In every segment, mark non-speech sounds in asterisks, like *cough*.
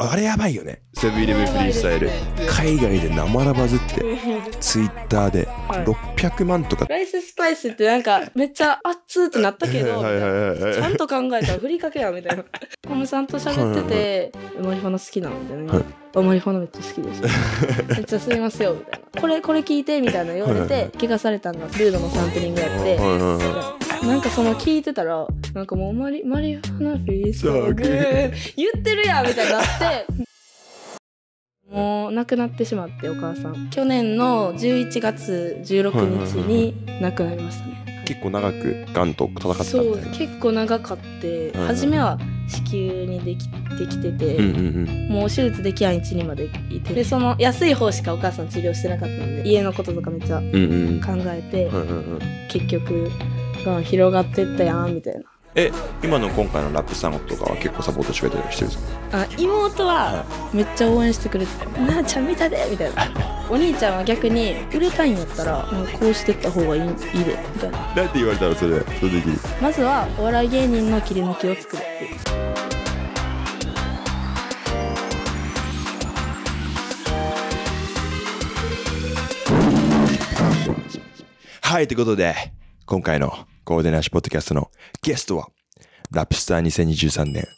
あれやばいよね。セブンイレブンフリースタイル。海外で生ラバズって、ツイッターではい600万とか。ライススパイスってなんかめっちゃ熱ってなったけど、*laughs* ちゃんと考えたら振りかけやみたいな。*laughs* コムさんと喋ってて、マリファナ好きなのみたいな。はいあマリファナめっちゃ好きです。*laughs* めっちゃ吸いますよみたいな。これこれ聞いてみたいな言われて、聞かされたのがルードのサンプリングやって。なんかその聞いてたらなんかもうマリマリファナフィースそうグー言ってるやんみたいになってもう亡くなってしまってお母さん去年の11月16日に亡くなりましたねい。結構長くガンと戦ってたそみたいな。う結構長かってうん初めは子宮にできできてて、うんうんうん。もう手術できやん1にまでいてでその安い方しかお母さん治療してなかったんで家のこととかめっちゃ考えて、うんうんうん。結局がん広がってったやんみたいなえ、今の今回のラップさんとかは結構サポートしてくれたりしてるんですか？あ妹はめっちゃ応援してくれてて「なあちゃん見たで!」みたいなお兄ちゃんは逆に売れたいんやったらもうこうしてった方がいいいいでみたいななんて言われたのそれ、その時に？まずはお笑い芸人の切り抜きを作るっていうはい、ということで、今回のゴールデンラッシュポッドキャストのゲストは、ラップスター2023年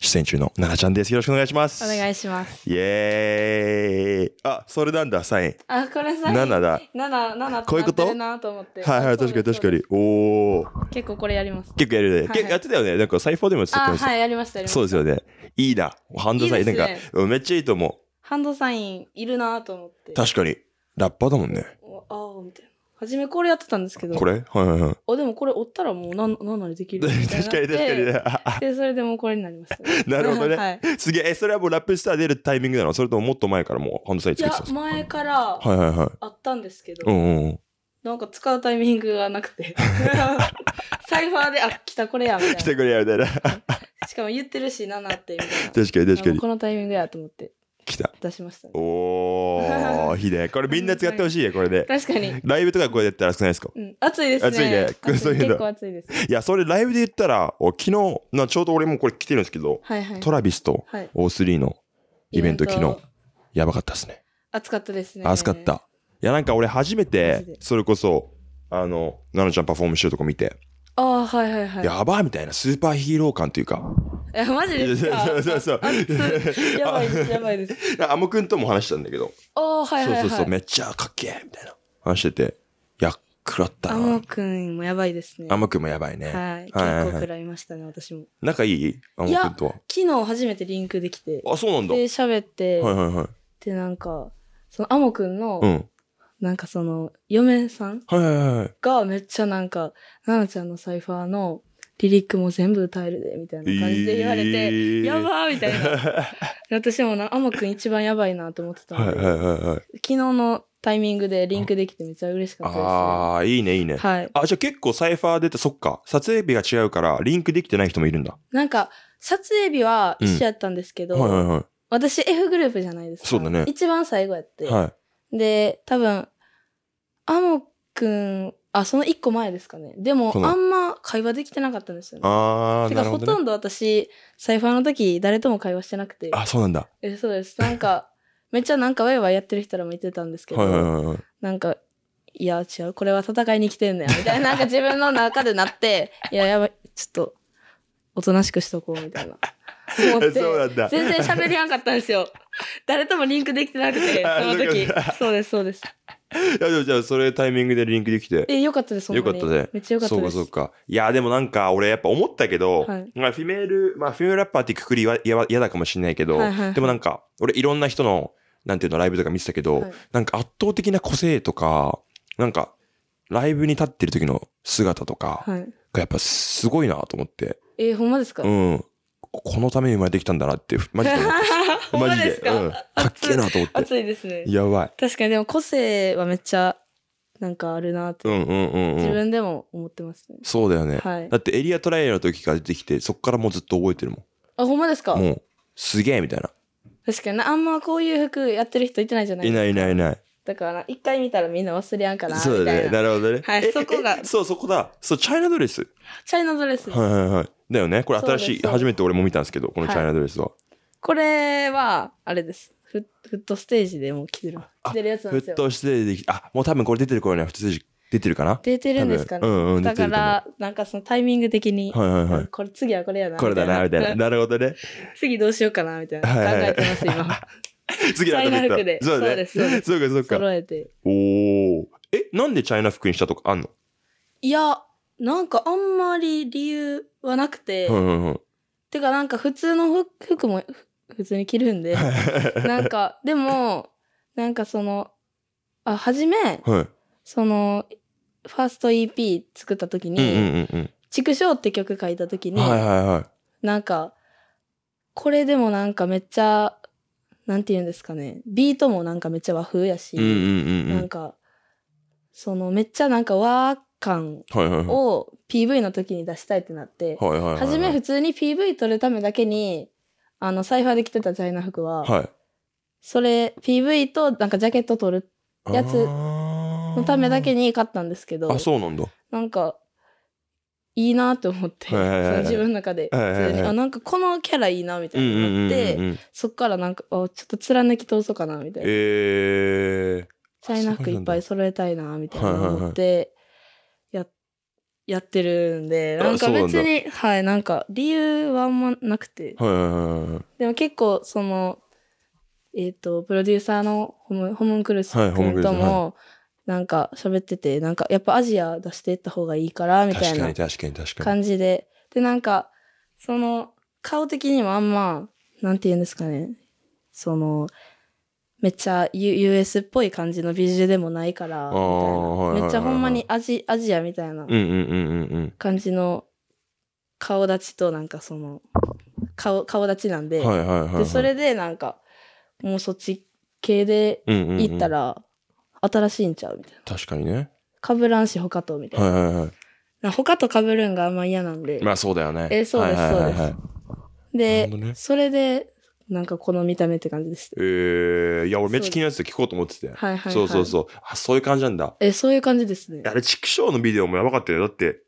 出演中の奈々ちゃんです。よろしくお願いします。お願いしますイエーイ。あ、それなんだ、サイン。あこれさ7だ。7 7こういうこと？なってるなと思ってはいはい、確かに確かに。おー。す結構これやります結構やるね。はいはい結構やってたよね。なんかサイフォーでもやってました。あはいやりましたやりましたそうですよね。いいな。ハンドサイン、いいねなんか、うんめっちゃいいと思ハンドサインいるなと思ってう。確かに。ラッパーだもんね。おああみたいな初めこれやってたんですけど。これ？はいはいはい。あでもこれ折ったらもうなんなんなりできるみたいなって。*laughs* かに確かに。*laughs* でそれでもうこれになりました、*laughs* なるほどね。はい、すげえ。え、それはもうラップスター出るタイミングなの？それとももっと前からもうハンドサインいや作ってたんですか？前からはいはいはい。あったんですけど、うんうんうん。なんか使うタイミングがなくて。サイファーであ来たこれやみたいくれやみたいな。なしかも言ってるし7ってみたいな。確かに確かに。このタイミングやと思って来た。出しました、ね、おー、いいね。これみんな使ってほしいね、これで。確かにライブとかこれやったら少ないですか？うん、暑いですね。暑いね暑そういうの結構暑いです。いや、それライブで言ったら、お昨日、なちょうど俺もこれ来てるんですけど、はいはい。トラビスとはい。O3 のイベント昨日、やばかったですね。暑かったですね。暑かった。いや、なんか俺初めてで、それこそ、あの、ナナちゃんパフォームしてるとこ見て、ああ、はいはいはい。やばいみたいなスーパーヒーロー感というか、いや、マジですか？そうそうそうやばいです、やばいです。*laughs* アモくんとも話したんだけど、ああ、はいはいはい。そうそうそう、めっちゃかっけえみたいな話してて、いや、食らったアなモ。くんもやばいですね。アモくんもやばいね。はい。はいはい結構食らいましたね、私も。仲いい？アモくんとは？昨日初めてリンクできて、あ、そうなんだ。で、はい喋って、はいはい。で、なんか、そのアモくんの、うん。なんかその、嫁さん。がめっちゃなんか、ナナちゃんのサイファーのリリックも全部歌えるで、みたいな感じで言われて、えーやばーみたいな。*laughs* で私もな、アモくん一番やばいなと思ってたので、はいはいはいはい。昨日のタイミングでリンクできてめっちゃ嬉しかったです、ああ、いいねいいね。はい。あ、じゃあ結構サイファー出て、そっか。撮影日が違うから、リンクできてない人もいるんだ。なんか、撮影日は一緒やったんですけど、はいはいは私 F グループじゃないですか。そうだね一番最後やって。い。はい。で、多分、アモくん、あ、その一個前ですかね。でもあんま会話できてなかったんですよね。ああ、てか、ほとんど私、サイファーの時、誰とも会話してなくて。あ、そうなんだ。えそうです。なんか、*laughs* めっちゃなんかワイワイやってる人らもいてたんですけど。なんか、いや、違う、これは戦いに来てんねや、みたいな、なんか自分の中でなって、いや、やばい、ちょっと、おとなしくしとこう、みたいな。思ってそうなんだ。全然喋りやんかったんですよ。誰ともリンクできてなくて、あその時そうか。そうです、そうです。いや、でもじゃあ、それタイミングでリンクできて。え、よかったです、よかったねめっちゃよかったです。そうかそうか。いや、でもなんか、俺やっぱ思ったけど、はいまあ、フィメール、まあ、フィメールラッパーってくくりは嫌嫌だかもしれないけど、はいはいはいでもなんか、俺いろんな人の、なんていうの、ライブとか見てたけど、はいなんか圧倒的な個性とか、なんか、ライブに立ってる時の姿とか、はい。がやっぱすごいなと思って、えーほんまですか、うん。このために生まれてきたんだなって、*laughs* マジで思っマジで。うん。かっけえなと思って。熱いですね。やばい。確かにでも個性はめっちゃ、なんかあるなって、うんうんうん自うん。分でも思ってますね。そうだよね。はいだってエリアトライアルの時から出てきて、そっからもうずっと覚えてるもあ、ほんまですか？ん。もう、すげえみたいな。確かになあんまこういう服やってる人いてないじゃないいですか。ないいないいない。だからな、一回見たらみんな忘れやんかな。そうだね。なるほどね。はいえそこがえそう、そこだ。そう、チャイナドレス。チャイナドレス。はいはいはい。だよね。これ新しい、初めて俺も見たんですけど、このチャイナドレスは。これは、あれです。フフットステージでもう着てる。あ着てるやつなんですよ。沸騰してできあ、もう多分これ出てる頃には普通に出てるかな？出てるんですかね。うんうんだから、なんかそのタイミング的に、はいはいはい。これ次はこれやな。これだな、みたいな。なるほどね。次どうしようかな、みたいな。考はいはいえてます、今。*laughs* 次チャイナ後服でそうだね。そうですそうかそうか。揃えて。おー。え、なんでチャイナ服にしたとかあんの？いや、なんかあんまり理由はなくて、はいはいてかなんか普通の服服もふ普通に着るんで、はい。なんか、でも、なんかその、あ、はじめ、はい。その、ファースト EP 作った時うんに、うんうん畜生って曲書いた時うん。に、はいはいはい。なんか、これでもなんかめっちゃ、なんて言うんですかね、ビートもなんかめっちゃ和風やし、うんうんうんうん。なんか、そのめっちゃなんか和感。を PV の時に出したいってなって。初め普通に PV 撮るためだけに、あの、サイファーで着てたチャイナ服は、はい。それ PV となんかジャケット撮るやつののためだけに買ったんですけど、あ、そうなんだ。なんか、いいなって思って、その *laughs* 自分の中で、あ、なんかこのキャラいいなみたいになって、うん。そっからなんか、あちょっと貫き通そうかなみたいな。えチャイナ服いっぱい揃えたいなみたいな思って、や、やってるんで、あなんか別に、はい、なんか理由はあんまなくて、ー。はいはいはいはい。でも結構その、えっ、と、プロデューサーのホムホムンクルス君とも、なんか喋ってて、なんかやっぱアジア出していった方がいいから、みたいな。感じで。で、なんか、その、顔的にもあんま、なんて言うんですかね。その、めっちゃ US っぽい感じのビジュでもないから、めっちゃほんまにアジアジアみたいな。感じの顔立ちとなんかその、顔、顔立ちなんで。で、それでなんか、もうそっち系で行ったら、新しいんちゃうみたいな。確かにね。かぶらんし他と、みたいな。はいはいはい。な他とかぶるんがあんま嫌なんで。まあそうだよね。えそうですそうでなるほどねそれで、なんかこの見た目って感じです。えー、いや俺めっちゃ気になってて聞こうと思ってて。はいはい、はい。そうそうそう。あ、そういう感じなんだ。え、そういう感じですね。あれ、畜生のビデオもやばかったよ。だって、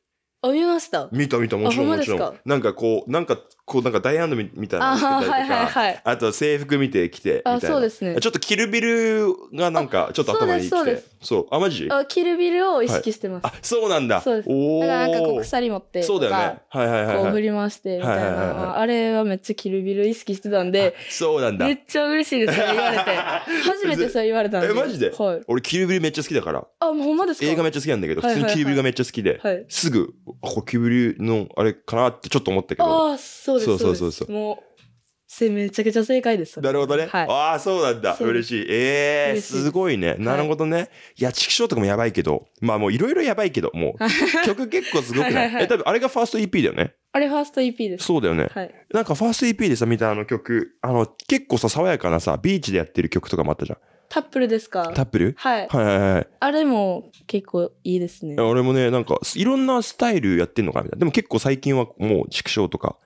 あ、見ました見た見た、もちろんもちろん。なんかこう、なんか、こう、なんかダイヤモンドみみたいなあ、のつけたりとか、はいはいはい。あと制服見てきて、みたいあ、な。そうですね。ちょっとキルビルがなんか、ちょっと頭にきそう。そうあ、マジ？あ、キルビルを意識してます。あ、そうなんだ。そうですおーだからなんかこう鎖持ってとか、そうだよね。はいはいはいはい。こう振り回してみたいな、はいはいはいはいああれはめっちゃキルビル意識してたんで、そうなんだめ。っちゃ嬉しいです、言われて。*laughs* 初めてそれ言われたんで。えマジで？はい。俺、キルビルめっちゃ好きだから。あ、もうほんまですか？映画めっちゃ好きなんだけど、普通はいはいはいにキルビルがめっちゃ好きで、はい。すぐ、あ、これキルビルのあれかなってちょっと思ったけど。ああ、そうです。そうそうそうそうもう、せめちゃくちゃ正解です。なるほどね。はい。ああ、そうなんだ。嬉しい。ええ嬉しいですすごいね。なるほどね。いや、チキショーとかもやばいけど、まあもういろいろやばいけど、もう、曲結構すごくはい？はいはいないえ、多分あれがファースト EP だよね。あれファースト EP です。そうだよね。はい。なんかファースト EP でさ、見たあの曲、あの、結構さ、爽やかなさ、ビーチでやってる曲とかもあったじゃん。タップルですか？タップル？はい。はいはいはい。あれも結構いいですね。俺もね、なんか、いろんなスタイルやってんのかなみたいな。でも結構最近はもう、チクショーとか。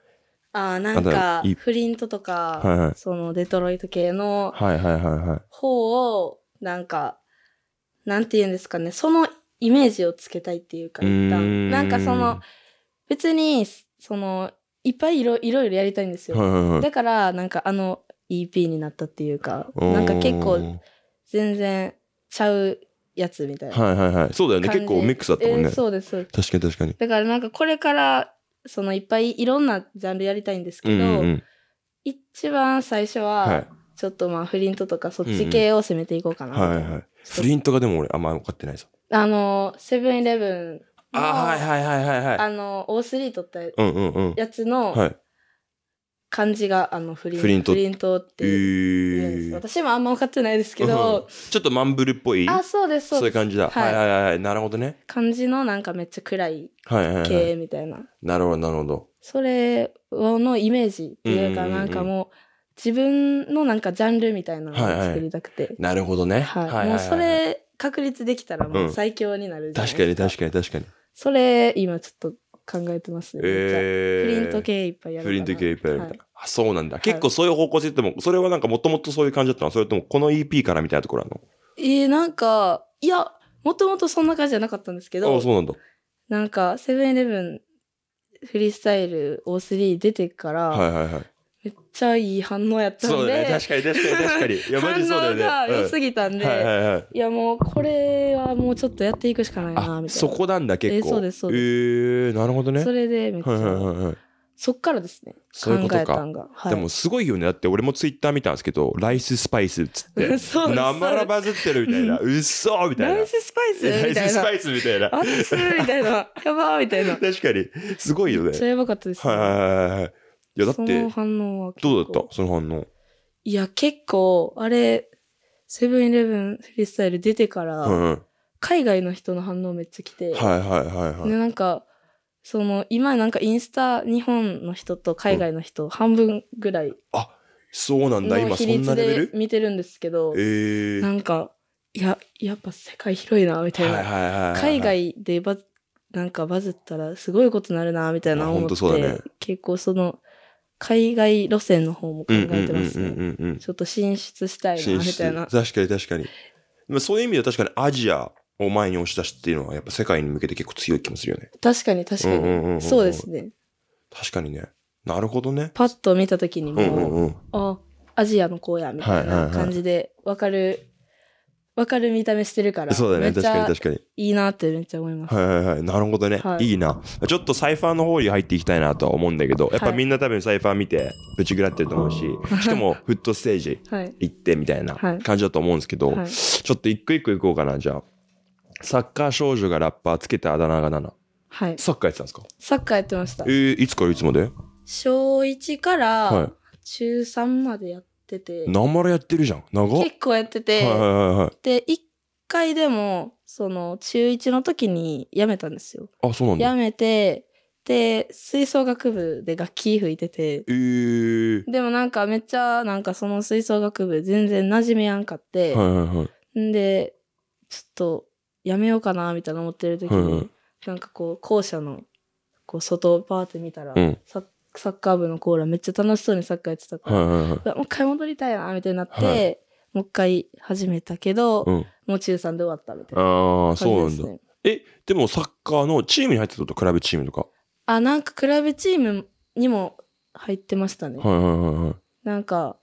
ああ、なんかフリントとか、はいはいそのデトロイト系のはいはいはいはい。方を、なんか、なんて言うんですかね、そのイメージをつけたいっていうか、一旦。なんかその、別に、その、いっぱいいろいろいろやりたいんですよ。はいはいはい。だから、なんかあの EP になったっていうか、うんなんか結構全然ちゃうやつみたいなはいはいはい。そうだよね。結構ミックスだったもんね。えーそうです。確かに確かに。だからなんかこれから、そのいっぱいいろんなジャンルやりたいんですけど、うんうんうん。一番最初は、はいちょっとまあフリントとかそっち系を攻めていこうかなみたいな。はいはい。フリントがでも俺あんま分かってないぞ。あの、セブンイレブンの、あ、はいはいはいはいはい。あの、O3 取ったうんうんうん。やつのはい。漢字が、あの、フリンフリントフリントってえ言うんです。ー、私もあんま分かってないですけど、ちょっとマンブルっぽい？あ、そうです、そう。いう感じだ。はいはいはいはい。なるほどね。漢字のなんかめっちゃ暗いはいはいはい。系みたいな。なるほどなるほど。それのイメージっていうか、うんうんうんなんかもう、自分のなんかジャンルみたいなのを作りたくて。なるほどね。はい。もうそれ確立できたらもう最強になるじゃない確かに確かに確かに。それ今ちょっと考えてますね。えー。フリント系いっぱいやるかなフリント系いっぱいやるみたいはな。あ、そうなんだ。結構そういう方向性っても、それはなんかもともとそういう感じだったの？それともこの EP からみたいなところあるの？えー、なんか、いや、もともとそんな感じじゃなかったんですけあ、ど、そうなんだ。なんか、セブンイレブンフリースタイル O3 出てから、はいはいはい。めっちゃいい反応やったんで。そうだね。確かに確かに確かに。いや、*laughs* マジそうだよね。反応が良すぎぎたんで、はいはいはい。いやもうこれはもうちょっとやっていくしかないなみたいあ、なそこなんだ、結構。えそうですそうですえー、なるほどね。それでめっちゃ、はいはいはいはい。そっからですねそういうことか考えたんが、はい、でもすごいよね。だって俺もツイッター見たんですけど、ライススパイスっつって。*laughs* そう生らバズってるみたいな。うっそーみたいな。ライススパイス？ライみたいなススパイスみたいな。あっつみたいなやばーみたいな *laughs* 確かに。すごいよね。めっちゃやばかったです、はいはいはいはい。いや、だっそのて、反応は結構。どうだった？その反応。いや結構あれセブンイレブンフリースタイル出てから、うんうん。海外の人の反応めっちゃ来て、はいはいはいはい。でなんかその今なんかインスタ日本の人と海外の人半分ぐらいそうなんだ、の今そんなレベル？見てるんですけど、ええなんかいややっぱ世界広いなみたいな。海外でバズなんかバズったらすごいことになるなみたいな思って、とそうだね。結構その海外路線の方も考えてます。ちょっと進出したいなみたいな確かに確かに。まあそういう意味では確かにアジアを前に押し出しっていうのはやっぱ世界に向けて結構強い気もするよね。確かに確かに、うんうんうんうんそうですね確かにね。なるほどね。パッと見た時にうも、んうんうん。あアジアの子やみたいな感じでわかるわかる見た目してるからそうだね。確かに確かに。いいなってめっちゃ思います、はいはいはい。なるほどね。はいいいな。ちょっとサイファーの方に入っていきたいなとは思うんだけど、やっぱはいみんな多分サイファー見て、ぶちぐらってると思うし、しかもフットステージはい行ってみたいなはい感じだと思うんですけど、はいちょっと一個一個行こうかな、じゃあ。サッカー少女がラッパーつけたあだ名が7。はいサッカーやってたんですか？サッカーやってましたえー、いつからいつまで？小1かはら中3までやってて、い。なまらやってるじゃん。長っ。結構やってて、はいはいはいはい。で1回でもその中1の時に辞めたんですよあ、そうなんだ。辞めてで吹奏楽部で楽器吹いててえー。でもなんかめっちゃなんかその吹奏楽部全然馴染めやんかって、はいはいはい。んでちょっとやめようかなみたいな思ってる時に、はいはいなんかこう校舎のこう外をパーって見たら、うんサッサッカー部のコーラめっちゃ楽しそうにサッカーやってたから、はいはいはい。もう一回戻りたいなみたいになって、はいもう一回始めたけど、うん。もう中3で終わったみたいなああ、感そうなんだ。え、でもサッカーのチームに入ってたことクラブチームとか？あなんかクラブチームにも入ってましたね。はいはいはいはい。なんか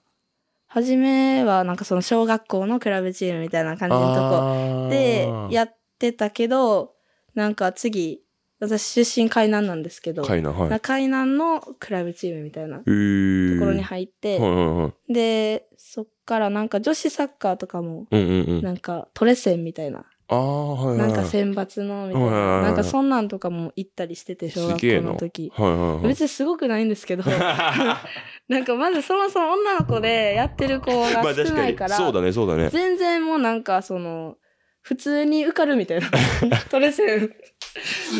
初めはなんかその小学校のクラブチームみたいな感じのとこでやってたけどなんか次私出身海南なんですけど、かいな、はい。な海南のクラブチームみたいなとえー。ころに入って、はいはいはい。でそっからなんか女子サッカーとかもうんうんうん。なんかトレセンみたいな、ああ、はいはいはい。なんか選抜のみたいはいはいはいな、なんかそんなんとかも行ったりしてて小学校の時。はいはいはい。別にすごくないんですけど *laughs* なんかまずそもそも女の子でやってる子が少ないから、そうだね、そうだね。全然もうなんかその普通に受かるみたいな *laughs* トレセン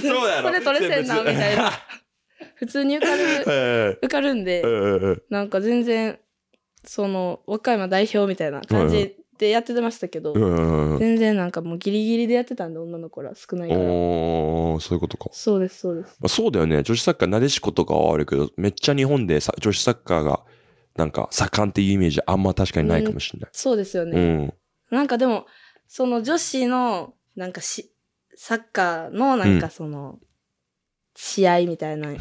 そうやろそれトレセンなみたいな *laughs* 普通に受かるえ受かるんでなんか全然その和歌山代表みたいな感じでやってましたけど。全然なんかもうギリギリでやってたんで女の子ら少ないからそういうことか。そうですそうですまあ、そうだよね。女子サッカー、なでしことかはあるけど、めっちゃ日本でさ女子サッカーが、なんか、盛んっていうイメージあんま確かにないかもしれない。そうですよね、うん。なんかでもその女子のなんかしサッカーのなんかその、試合みたいな。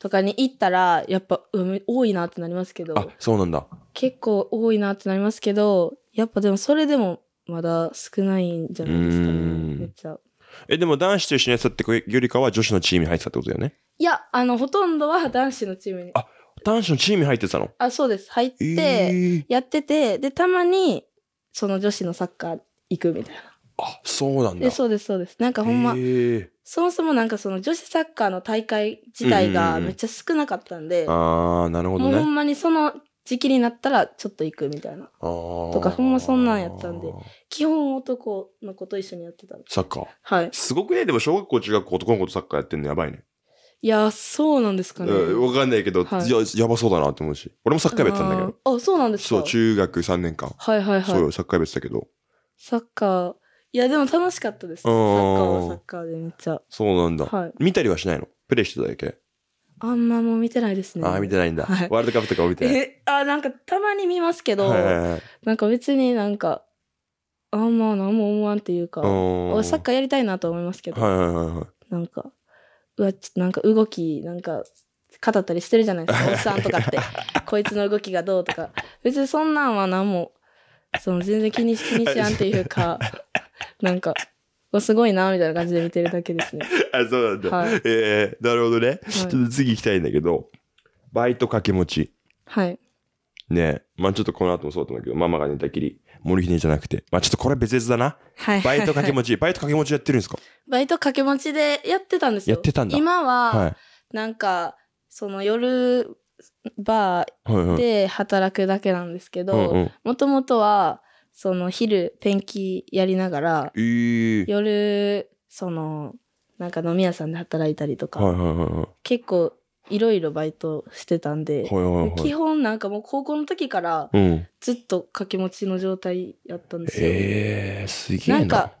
とかに行ったらやっぱうん多いなってなりますけど。あ、そうなんだ。結構多いなってなりますけどやっぱでもそれでもまだ少ないんじゃないですかね。ん。めっちゃ。え、でも男子と一緒にやってたってよりかは女子のチームに入ってたってことだよね？いやあのほとんどは男子のチームに。あ男子のチームに入ってたの？あそうです。入って、えー、やっててでたまにその女子のサッカー行くみたいなあ、そうなんだ。でそうですそうですなんかほんま、えーそもそもなんかその女子サッカーの大会自体がめっちゃ少なかったんで、あー、なるほどね。もうほんまにその時期になったらちょっと行くみたいなととかほんまそんなんやったんで基本男の子と一緒にやってたサッカー。はいすごくね、でも小学校、中学校、男の子とサッカーやってんのやばいね。いやそうなんですかね、うんわかんないけど、はいいや、やばそうだなって思うし。俺もサッカー部やってたんだけど。あそうなんですかそう、中学3年間。はいはいはいそうよ、サッカー部やってたけど。サッカーいやでも楽しかったです、ね、サッカーはサッカーでめっちゃそうなんだ。はい見たりはしないの？プレイしてただけ？あんまもう見てないですねああ、見てないんだ。はいワールドカップとかも見てない？えあなんかたまに見ますけど、はいはいはいなんか別になんかあんま何も思わんっていうかサッカーやりたいなと思いますけど、はいはいはいはい。なんかうわちょっとなんか動きなんか語ったりしてるじゃないですか、おっさんとかって。こいつの動きがどうとか。別にそんなんは何も、その全然気にし、気にしやんっていうか、*laughs* なんか、おすごいな、みたいな感じで見てるだけですね。*laughs* あ、そうなんだ。はいえー、なるほどね。ちょっと次行きたいんだけど、バイト掛け持ち。はい。ねまあちょっとこの後もそうだと思うけど、ママが寝たきり、森ひねじゃなくて。まあちょっとこれ別々だな。はい。バイト掛け持ち、*laughs* バイト掛け持ちやってるんですか？バイト掛け持ちでやってたんですよ。やってたんだ今は、はい。なんか、その夜、バ。ーで働くだけなんですけうんど、うん。もともとは、その昼、ペンキやりながら、えー。夜、その、なんか飲み屋さんで働いたりとか、はいはいはいはい。結構いろいろバイトしてたんで、はいはいはい。基本なんかもう高校の時からうん。ずっと掛け持ちの状態やったんですよ。えー、すげえな。なんか、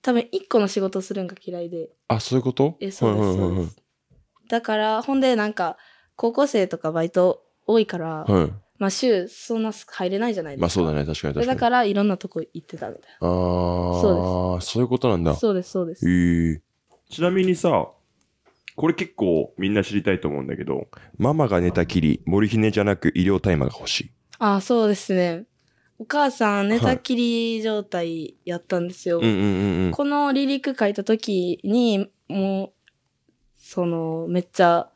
多分一個の仕事するんが嫌いで。あ、そういうこと？え、そうです、はいはいはいそうです。だから、ほんでなんか、高校生とかバイト多いから、はい。はい。まあ週そんな入れないじゃないですか。まあそうだね、確かに確かに。だからいろんなとこ行ってたみたいああ、そそういうことなんだな。。そうです、そうです。へえ。ちなみにさ、これ結構みんな知りたいと思うんだけど、ママが寝たきり、森ひねじゃなく医療大麻が欲しい。ああ、そうですね。お母さん寝たきり状態やったんですよ。うんうんうんうん。この離陸書いた時に、もう、その、めっちゃ、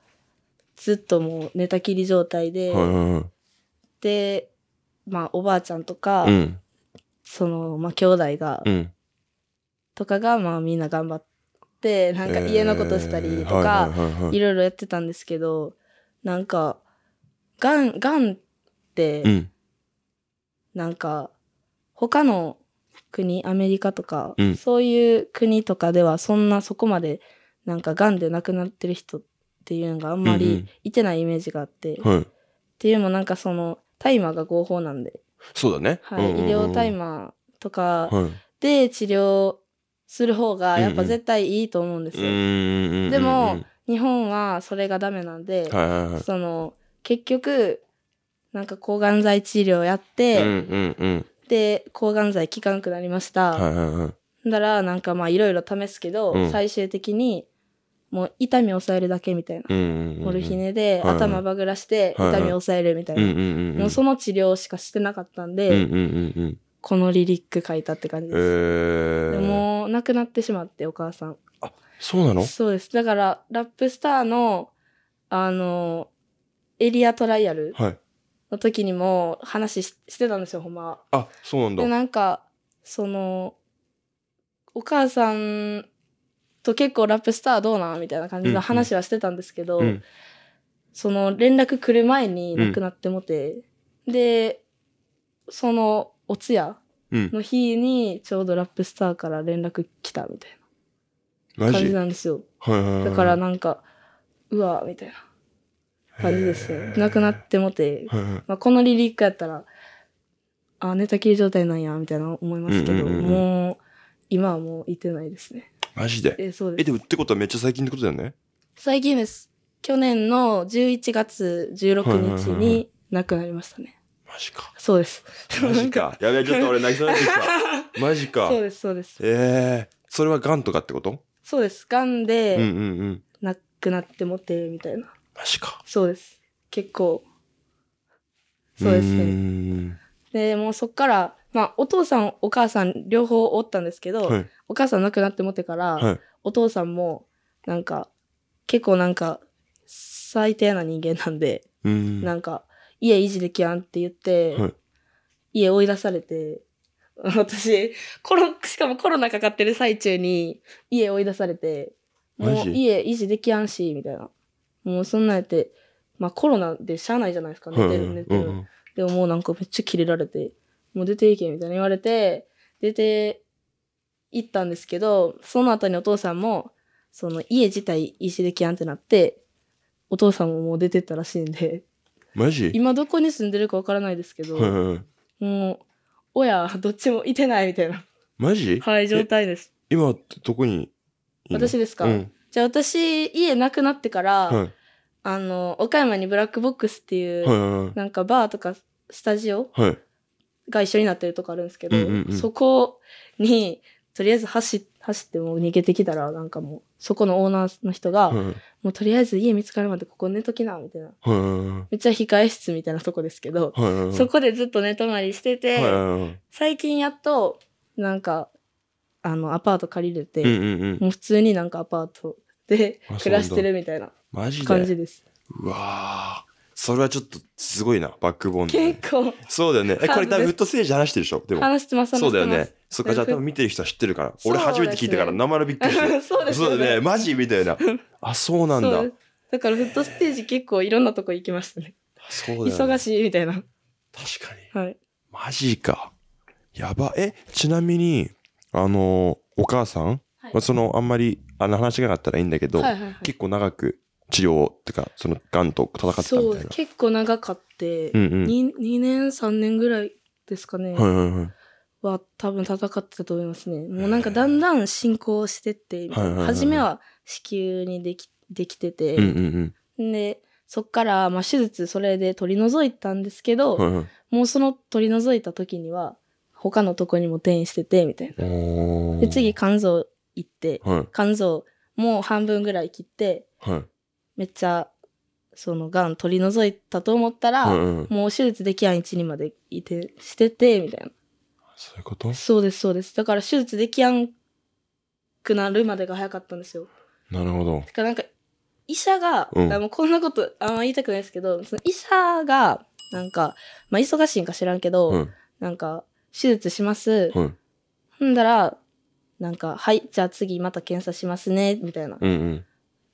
ずっともう寝たきり状態で、はいはいはい。で、まあ、おばあちゃんとか、うん。その、まあ、兄弟が、うん。とかが、まあ、みんな頑張って、なんか家のことしたりとか、いろいろやってたんですけど、なんか、がん、がんって、うん。なんか、他の国、アメリカとか、うんそういう国とかでは、そんなそこまで、なんか、がんで亡くなってる人っていうのがあんまうんうんりいてないイメージがあって、っはい。ていうのもなんかその、大麻が合法なんで、そうだね。はい、医療大麻とかはい。で治療する方が、やっぱ絶対いいと思うんですうよ。でもうん日本はそれがダメなんで。その、結局、なんか抗がん剤治療やっうんて。で、抗がん剤効かなくなりました。だから、なんかまあいろいろ試すけど、うん最終的に、もう痛みを抑えるだけみたいな。モルヒネで頭バグらして痛みを抑えるみたいな。もうその治療しかしてなかったんで。このリリック書いたって感じえです。ー。でも、亡くなってしまって、お母さん。そうなの？そうです。だから、ラップスターの、あの、エリアトライアルはい。の時にも話ししてたんですよ、ほんまは。あ、そうなんだで、。なんか、その、お母さんと結構ラップスターどうなんみたいな感じの話はしてたんですけど、うん。その連絡来る前に亡くなってもて、で、そのお通夜うん。の日にちょうどラップスターから連絡来たみたいな感じなんですよ。はいはいはい。だからなんか、うわみたいな感じですよ。亡くなってもて、はいはい。まあ、このリリックやったら、あ、寝たきり状態なんや、みたいな思いますけど、うんうんうんうんもう、今はもういてないですね。マジで？え、そうえ、です。でもってことはめっちゃ最近ってことだよね？最近です。去年の11月16日に亡くなりましたね。マジか。そうです。マジか。やべえ、ちょっと俺泣きそうになってきた。*laughs* マジか。そうです、そうです。ええー。それはガンとかってこと？そうです。癌うんうでんうん。亡くなってもて、みたいな。マジか。そうです。結構。そうですね。んで、もうそっから、まあ、お父さん、お母さん、両方おったんですけど、はい。お母さん亡くなってもてから、はい。お父さんも、なんか、結構なんか、最低な人間なんで、ん。なんか、家維持できやんって言って、はい家追い出されて、*laughs* 私、コロ、しかもコロナかかってる最中に家追い出されて、もう家維持できやんし、みたいな。もうそんなんやって、まあコロナでしゃあないじゃないですか、寝てる、寝てる。でももうなんかめっちゃキレられて、もう出ていけみたいな言われて、出て行ったんですけど、その後にお父さんも、その家自体維持できやんってなって、お父さんももう出てったらしいんで、マジ？今どこに住んでるかわからないですけど、はいはいはいもう、親、どっちもいてないみたいな、マジ？はい、状態です。今、どこに私ですか、うん。じゃあ私、家なくなってから、はい。あの、岡山にブラックボックスっていう、はいはいなんかバーとかスタジオはい。はい。が一緒になってるとこあるんですけど、うんうんうんそこに、とりあえず走、走ってもう逃げてきたら、なんかもう、そこのオーナーの人が、うん。もうとりあえず家見つかるまでここ寝ときな、みたいな。うん。めっちゃ控え室みたいなとこですけど、うん。そこでずっと寝泊まりしてて、うん。最近やっと、なんか、あの、アパート借りれて、うんうんうん。もう普通になんかアパートであ暮らしてるみたいな感じです。うわーそれはちょっとすごいな、バックボーンでね、結構そうだよね。え、これ多分フットステージ話してるでしょ？でも。話してます、そうだよね。そっか、じゃあ多分見てる人は知ってるから。俺初めて聞いたから生々びっくりした。ます。そうですよね。そうだよね。マジみたいな。あ、そうなんだ。だからフットステージ結構いろんなとこ行きましたね。そうだよね。忙しいみたいな。確かに。はい。マジか。やば。え、ちなみに、あの、お母さん、はいまあ、その、あんまり、あの話がなかったらいいんだけど、はいはいはい。結構長く治療ってか、その、癌と戦ってたそうみたいな。結構長かって、うんうん。2, 2年3年ぐらいですかね、はいはいはい。は多分戦ってたと思いますねもうなんかだんだん進行してって初めは子宮にできできてて、うんうんでそっから、まあ、手術それで取り除いたんですけど、うん。はいはいもうその取り除いた時には他のとこにも転移しててみたいなで次肝臓行ってはい肝臓もう半分ぐらい切ってはい。めっちゃそのがん取り除いたと思ったら、うんうんもう手術できやん位置にまでいてしててみたいなそういうこと？そうですそうですだから手術できやんくなるまでが早かったんですよなるほど。てかなんか医者が、うんあもうこんなことあんま言いたくないですけどその医者がなんかまあ忙しいんか知らんけど、うん。なんか手術します、うん。ほんだらなんかはいじゃあ次また検査しますねみたいなうんうん。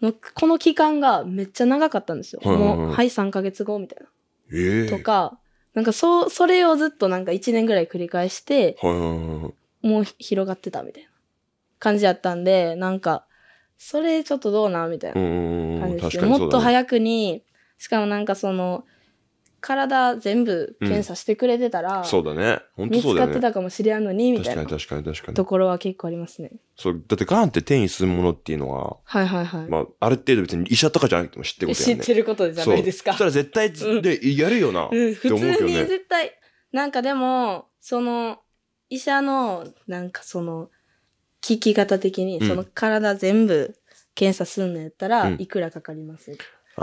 のこの期間がめっちゃ長かったんですよ、はいはいはいもうはい3ヶ月後みたいなええとか、なんかそう、それをずっとなんか1年ぐらい繰り返して、はいはいはいはい。もう広がってたみたいな感じやったんで、なんか、それちょっとどうなみたいな。感じですね。よもっと早くに、しかもなんかその、体全部検査してくれてたら、そうだね。本当見つかそうだよね。ってたかもしれんのに、みたいな確かに確かに確かにと。ころは結構ありますね。そう、だって癌って転移するものっていうのは、はいはいはい。まあ、ある程度別に医者とかじゃなくても知ってることだ知。ってることじゃないですかそうそし。たら絶対つ、うんで、やるよな。うん、普って思うけ通にどね。絶対、なんかでも、その、医者の、なんかその、聞き方的に、うんその体全部検査すんのやったらうんいくらかかります、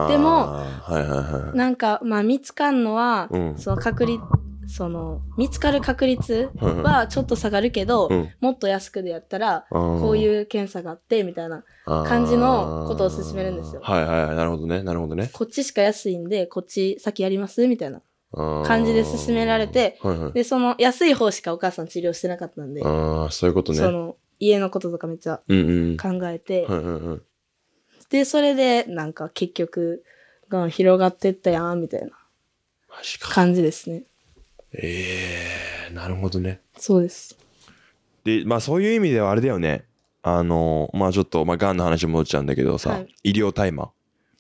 でもはいはいはい。なんか、まあ見つかんのは、うんその確率、その、見つかる確率はちょっと下がるけど、うんもっと安くでやったら、ここういう検査があって、みたいな、感じのことを勧めるんですよはいはいはい。なるほどね。なるほどね。こっちしか安いんで、こっち先やりますみたいな感感じで勧められて、はいはい。で、その安い方しかお母さん治療してなかったんで、ああ、そういうことね。その家のこととかめっちゃうんうん。考えて、はいはいはい。で、それでなんか結局、がん広がってったやん、みたいなマジか。感じですね。ええなるほどね。そうです。で、まあそういう意味ではあれだよね。あの、まあちょっと、まあ、がんの話戻っちゃうんだけどさ、はい医療大麻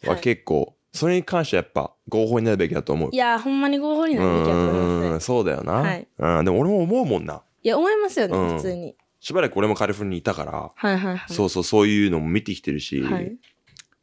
は結構、それに関してはやっぱ合法になるべきだと思う。いやー、ほんまに合法になるべきだと思いますうんね。そうだよな。はいうん、でも俺も思うもんな。いや、思いますよね、うん普通に。しばらく俺もカリフォルニアにいたから、はいはいはい。そうそう、そういうのも見てきてるし、はい。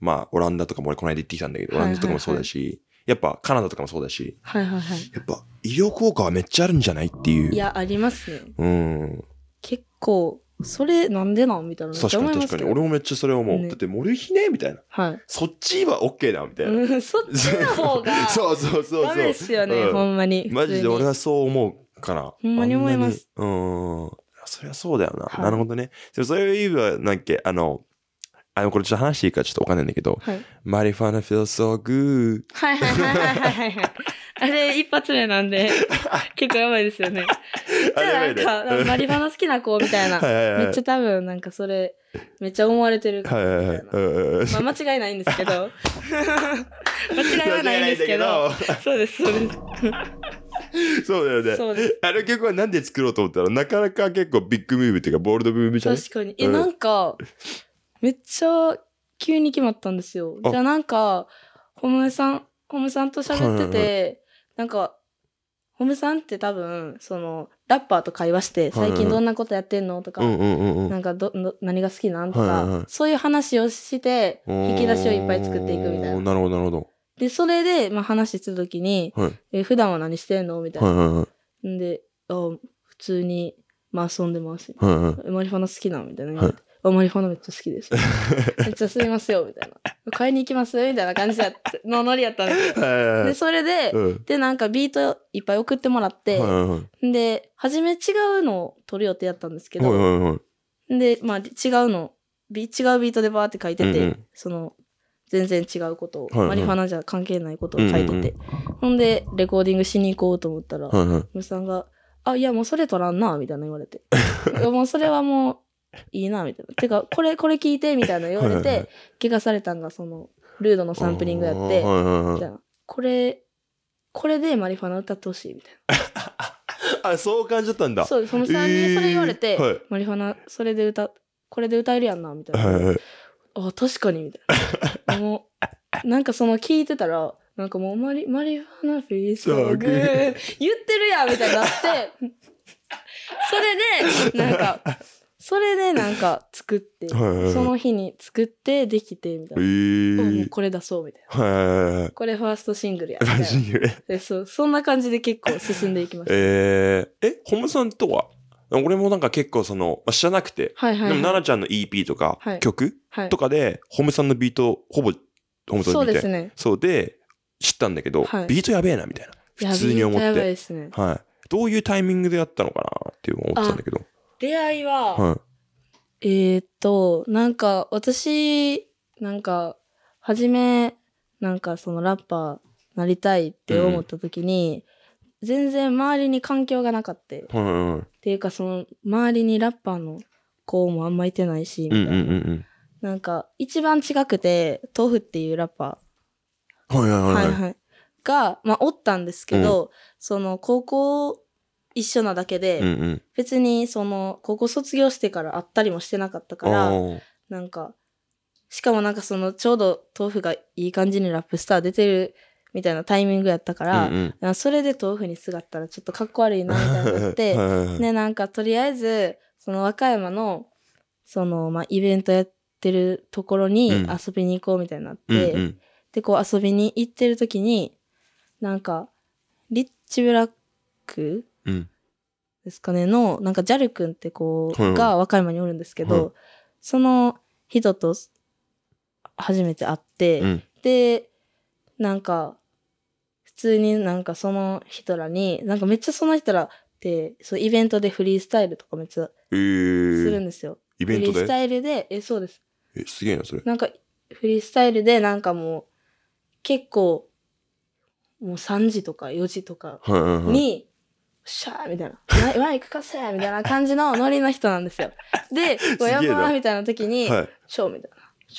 まあ、オランダとかも俺この間行ってきたんだけど、オランダとかもそうだし、やっぱカナダとかもそうだし、はいはいはい。やっぱ医療効果はめっちゃあるんじゃないっていう。いや、ありますね。うん。結構、それなんでなんみたいな確かに確かに。俺もめっちゃそれ思う。ねだってモルヒネみたいな。はい。そっちは OK だみたいな。うん、そっちの方が、*laughs* そうそうそうそう。ダメですよね、うんほんまに。マジで俺は。はそう思うから。ほんまに思います。うん。そりゃそうだよな。はいなるほどね。でもそういう意味は、なんか、あの、あの、これちょっと話していいかちょっとわかんないんだけど、はい。マリファナ feels so good. はいはいはいはいはいはい。あれ、一発目なんで、*laughs* 結構やばいですよね。じゃあなんか、マリファナ好きな子みたいな。はいはいはいめっちゃ多分、なんかそれ、めっちゃ思われてる。はいはいはい。まあ *laughs* 間違いないんですけど。間違いはないんですけど。そうです、そうです。そうだよね。そうです。あの曲はなんで作ろうと思ったら、なかなか結構ビッグムーブっていうか、ボールドムーブじゃな？い確かに。え、うんなんか、めっちゃ急に決まったんですよ。あじゃあなんか、ホムさん、ホムさんと喋ってて、はいはなんか、ホムさんって多分、その、ラッパーと会話して、はいはい最近どんなことやってんのとか。なんかど、ど何が好きなんとか、はいはいはいそういう話をして、引き出しをいっぱい作っていくみたいな。なるほど、なるほで、それで、まあ話するときに、ど。はい。え、普段は何してんの？みたいな。はいはいはい。んで、あ普通にまあ遊んでます。うんうん。マリファナ好きなの？みたいな言わあ、マリファナめっちゃ好きです。*laughs* めっちゃ吸いますよ、みたいな。買いに行きます？みたいな感じやってのノリやったんですよ。で、い。それで、うん。で、なんかビートいっぱい送ってもらって、はいはいはい。で、初め違うのを撮る予定やったんですけはいど、はいはい。で、まあ違うの、ビ違うビートでバーって書いてて、うんうんその、全然違うことを、はいはいマリファナじゃ関係ないことを書いてて、うんうんほんで、レコーディングしに行こうと思ったら、はいはい。ムさんが、あ、いや、もうそれ撮らんな、みたいな言われて。*laughs* もうそれはもう、いいな、みたいな。てか、これ、これ聞いて、みたいな言われて、怪我されたんが、その、ルードのサンプリングやって、みたいな。これ、これでマリファナ歌ってほしい、みたい *laughs* あ、そう感じだったんだ。な。そう、そのさんにそれ言われて、えーはいマリファナ、それで歌、これで歌えるやんな、みたいな。はいはい。あ、確かに、みたいな。*laughs* もう、なんかその聞いてたら、なんかもうマリ、マリファナフィー so So good good 言ってるやんみたいになって、*laughs* それで、なんか、それでなんか作って、はいはいはいその日に作ってできて、みたいえな。おもーう。これ出そう、みたいな。はいはいはい。これファーストシングルや、みたいなで。でそう。そんな感じで結構進んでいきました。*laughs* えー、え、ホムさんとは？俺もなんか結構その、まあ、知らなくて、はいはい、でも、はい。奈々ちゃんの EP とか、はい曲はいとかで、ホムさんのビート、ほぼ、ホムさんのビートやそうですね。そうで、知ったんだけど、はいビートやべえな、みたいな。普通に思って。ですね。はい。どういうタイミングでやったのかなっていう思ってたんだけど。出会いは、はえーっと、なんか、私、なんか、はじめ、なんかそのラッパーなりたいって思った時に、全然周りに環境がなかった。っい。はいはいはい。ていうか、その、周りにラッパーの子もあんまいてないし、みたいな。うんうんうんうん。なんか、一番近くて、豆腐っていうラッパはいはいー、はいはい。はいはい。が、まあ、おったんですけど、その、高校一緒なだけで、うんうん。別に、その、高校卒業してから会ったりもしてなかったから、なんか、しかもなんかそのちょうど豆腐がいい感じにラップスター出てるみたいなタイミングやったから、うんうん。それで豆腐にすがったらちょっとかっこ悪いなみたいになって、*laughs* で、なんかとりあえず、その和歌山の、その、まあ、イベントやってるところにうん。遊びに行こうみたいになって、うんうん。で、こう遊びに行ってる時に、なんか、リッチブラックうんですかねの、なんか JAL 君って子が和歌山におるんですけど、はいその人と初めて会って、うんで、なんか、普通になんかその人らに、なんかめっちゃその人らって、そうイベントでフリースタイルとかめっちゃえするんー、ですよ。イベントで？フリースタイルで、え、そうです。え、すげえな、それ。なんか、フリースタイルでなんかもう、結構、もう3時とか4時とかはいはいはい。に、シャーみたいな、マイク貸せみたいな感じのノリの人なんですよ。で、こうやばーみたいな時に、はい。ちょ、みたいな。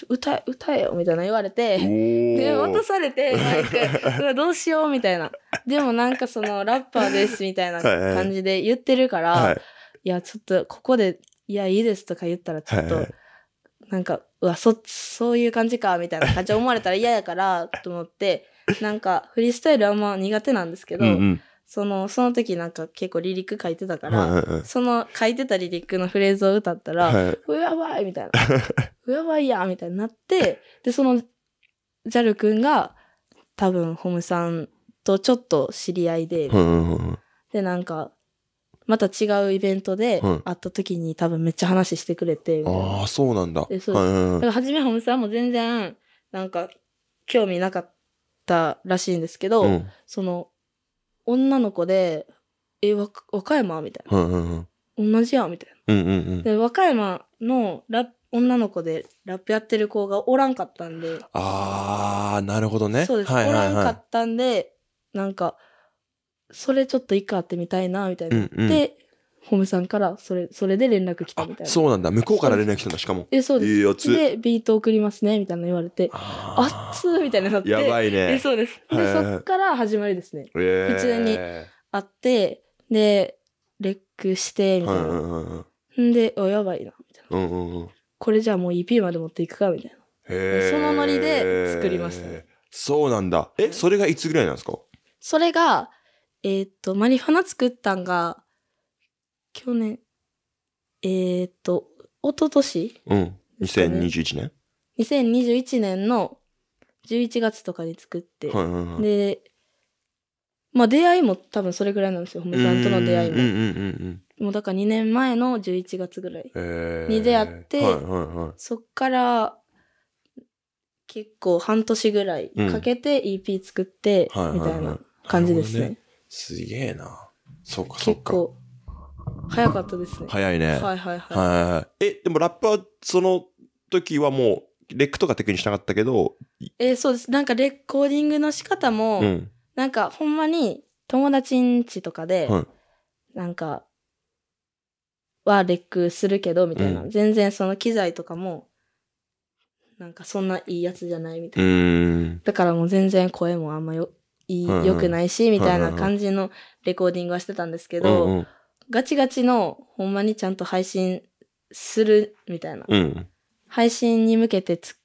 歌え、歌えよみたいな言われて、おで、渡ー。されて、マイク、うわ、どうしようみたいな。でもなんかその、ラッパーですみたいなはいはい感じで言ってるから、はいいや、ちょっと、ここで、いや、いいですとか言ったら、ちょっとはいはい、なんか、うわ、そ、そういう感じか、みたいな感じで思われたら嫌やから、と思って、なんか、フリースタイルあんま苦手なんですけど、うんうん。その、その時なんか結構リリック書いてたから、はいはいはい。その書いてたリリックのフレーズを歌ったら、はい。うわやばいみたいな。うやばいやみたいになって、*laughs* で、その、ジャル君が、多分、ホムさんとちょっと知り合いで、はいはいはいで、なんか、また違うイベントではい会った時に多分めっちゃ話してくれて、みたいな。ああ、そうなんだ。えそうですはいはいはい。だから初めホムさんも全然、なんか、興味なかったらしいんですけど、うん。その、女の子で、え、わ和歌山？みたいはいはいはい。な。同じやん？みたいな。うんうんうん。で、和歌山のラ女の子でラップやってる子がおらんかったんで、ああ、なるほどね。そうです、はいはいおらんかはったんで、なんか、それちょっと一回会ってみたいな、みたいい。な。うんうん。で、ホムさんから、それ、それで連絡来たあみたいな。そうなんだ。向こうから連絡来たんだ、しかも。え、そうです。いいやつで、ビート送りますね、みたいな言われて、ああっつーみたいになって。やばいえ、ね。そうです。で、そっから始まりですね。えー普通に会って、で、レックして、みたいな。んで、あ、やばいな、みたいな。うんうんうん。これじゃあもう EP まで持っていくか、みたいな。へーそのノリで作りましたね。そうなんだ。え、それがいつぐらいなんですか？それが、えーっと、マリファナ作ったんが、去年、えーっと、一昨年？うん。2021年 ?2021 年の11月とかに作って、はいはいはい。で、まあ出会いも多分それぐらいなんですよ、ホムさんとの出会いも。うんうんうんうん。もうだから2年前の11月ぐらい。えーに出会ってはいはいはい。そっから、結構半年ぐらいかけて EP 作って、はいはいはいみたいな感じですね。なるほどねすげえな。そうかそうか。結構、早かったですね。早いね。はいはいはいはい。え、でもラップはその時はもう、レックとかテクにしなかったけど、えーそうです。なんかレコーディングの仕方も、うん。なんかほんまに友達ん家とかで、はいなんか、はレックするけど、みたいな、うん全然その機材とかも、なんかそんないいやつじゃないみたういな。だからもう全然声もあんまよ、いい、はいはい良くないし、みたいな感じのレコーディングはしてたんですけど、うんうんガチガチの、ほんまにちゃんと配信する、みたいな。うん。配信に向けてつ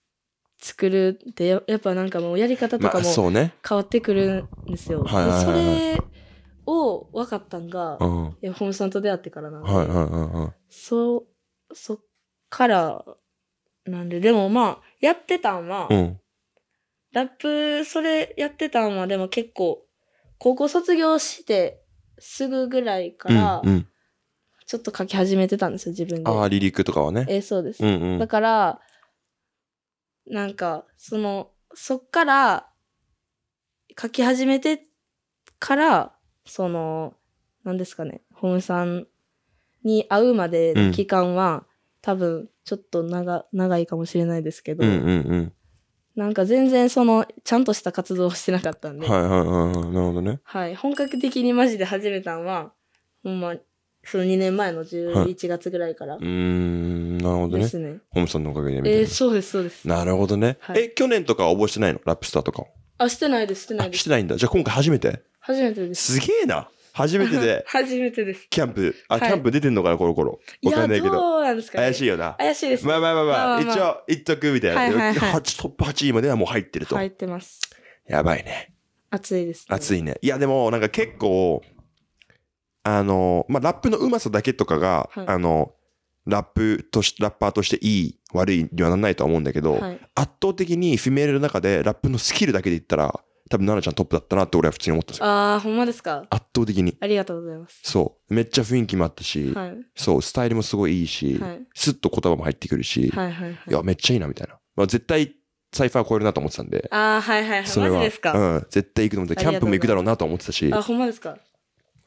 作るって、ややっぱなんかもうやり方とまあ、かも。変わってくるんですよ。はいはいはいはいでそれを分かったんが、うん。はいいや、ホムさんと出会ってからなんで、はいはいはい。そ、そっから、なんで、でもまあ、やってたんは、うん。ラップ、それやってたんは、でも結構、高校卒業してすぐぐらいからうん、うん。ちょっと書き始めてたんですよ、自分で。ああ、離陸とかはね。えーそうです。うんうん。だから、なんか、その、そっから、書き始めてから、その、なんですかね、ホムさんに会うまでの期間は、多分、ちょっと長、長いかもしれないですけど、うんうんうん。なんか全然その、ちゃんとした活動をしてなかったんで、はいはいはいはい。なるほどね。はい。本格的にマジで始めたんは、ほんま、その2年前の11月ぐらいからうーん、なるほどね。ですね。ホームさんのおかげでみたいな。えーそうです、そうです。なるほどね。はいえ、去年とかは応募してないの？ラップスターとかを。あ、してないです、してなあ、いです。してないんだ。じゃあ今回初めて？初めてです。すげえな。初めてで、*laughs* 初めてです。キャンプ、あ、はいキャンプ出てんのかな、コロコロ。わかんないけや、ど。どうなんですかね。怪しいよな。怪しいです。まあまあまあまあ、まあまあ一応、言っとくみたいな。はいはいはい八トップ8位まではもう入ってると。入ってます。やばいね。暑いです、い。熱いね。いや、でも、なんか結構、あの、まあ、ラップのうまさだけとかが、はいあの、ラップとし、ラッパーとしていい、悪いにはならないとは思うんだけど、はい。圧倒的にフィメールの中でラップのスキルだけで言ったら、多分奈々ちゃんトップだったなって俺は普通に思ったんですよ。あー、ほんまですか？圧倒的に。ありがとうございます。そう。めっちゃ雰囲気もあったし、はい。そう、スタイルもすごいいいし、はいスッと言葉も入ってくるし、はいはいはい。いや、めっちゃいいなみたいな。まあ、絶対、サイファー超えるなと思ってたんで、あー、はいはいはい。それは、マジですか、うん、絶対行くと思って、キャンプも行くだろうなと思ってたし、あ、ほんまですか？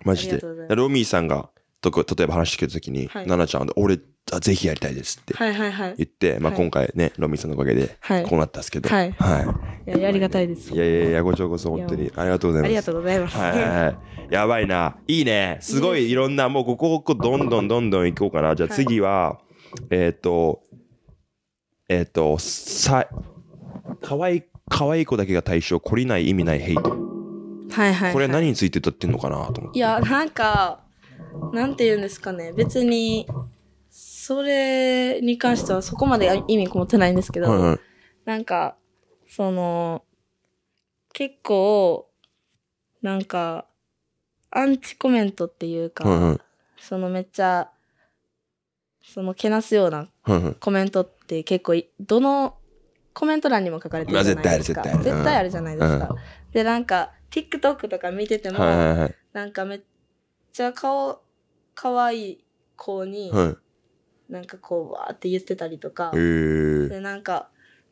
マジでロミーさんが、例えば話してくれた時に、はい奈々ちゃん、俺、あぜひやりたいですってはいはいはい。言って、まあ、はい今回ね、ロミーさんのおかげで、はい。こうなったんですけど、はいはいや、ありがたいです。いやいやいや、ごちそうこそ本当にありがとうございます。ありがとうございます。はいはいはい。やばいな。いいね。すごいいろんな、もうここ、ここ、どんどんどんどん行こうかな。じゃあ次は、えっ、と、えっ、と、さ、かわい、かわいい子だけが対象、懲りない意味ないヘイト。はいはい。これ何について歌ってんのかなと思って。いや、なんか、なんて言うんですかね。別に、それに関してはそこまで意味こもってないんですけど、はいはい。なんか、その、結構、なんか、アンチコメントっていうか、はいはい。そのめっちゃ、そのけなすような。コメントって結構い、どのコメント欄にも書かれてるじゃないですか。まあ絶対ある絶対ある絶対あるじゃないですか。で、なんか、TikTok とか見てても。なんかめっちゃ顔、可愛い子に、はい。なんかこう、わーって言ってたりとか、えー。で、なんか、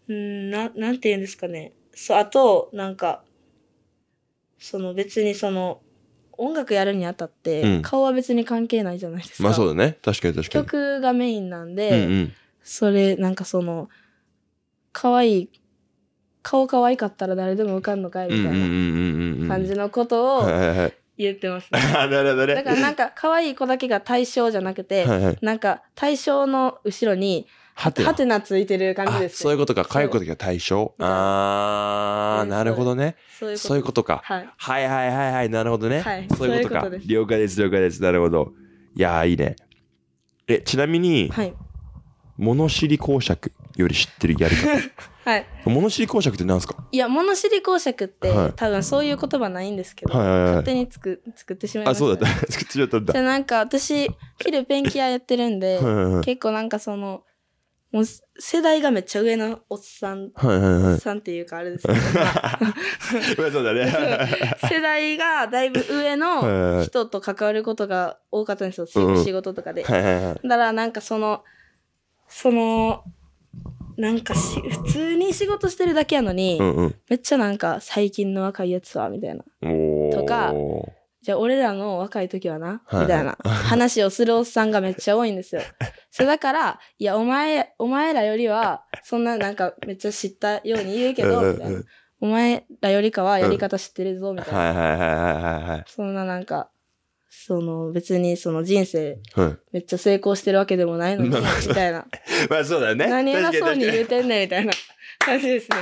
んーな、なんて言うんですかね。そう、あと、なんか、その別にその、音楽やるにあたって、うん顔は別に関係ないじゃないですか。まあそうだね。確かに確かに。曲がメインなんで、うんうん。それ、なんかその、可愛い、顔可愛かったら誰でも浮かんのかいみたいうんうんうんうんうん。な感じのことを。言ってますね。*laughs* あなるほどね。だからなんか可愛い子だけが対象じゃなくて、はいはい。なんか対象の後ろに、はてなハテナついてる感じあです、そういうことか。かゆいことが対象。あー、うんなるほどね。そういうこと。か。はい。はいはいはいはい。なるほどね。はいそういうことか了解です、了解です。なるほど。いやー、いいね。え、ちなみに、はい。物知り公爵より知ってるやり *laughs* はい。方。物知り公爵って何ですか？いや、物知り公爵って、はい多分そういう言葉ないんですけど、はいはいはい勝手に作作ってしまいまあ、した、そうだった。*laughs* 作っちゃったんだ。じゃあなんか私、昼ペンキ屋やってるんで、*laughs* はいはいはい結構なんかその、もう世代がめっちゃ上のおっさん、はいはいはい。おっさんっていうかあれですけど、ね。世代がだいぶ上はいはいはいの人と関わることが多かったんですよ、うんうん仕事とかで。はいはいはい。だからなんかその、その、なんかし、普通に仕事してるだけやのに、うんうん。めっちゃなんか最近の若いやつは、みたいな。とかじゃあ俺らの若い時はな、はいみたいな話をするおっさんがめっちゃ多いんですよ。*laughs* それだから、いや、お前、お前らよりは、そんななんかめっちゃ知ったように言うけど、みたいな。お前らよりかはやり方知ってるぞ、みたいな。そんななんか、その別にその人生うんめっちゃ成功してるわけでもないのに、まあみたいな。まあそうだよね。何偉そうに言うてんねんみたいな感じですね。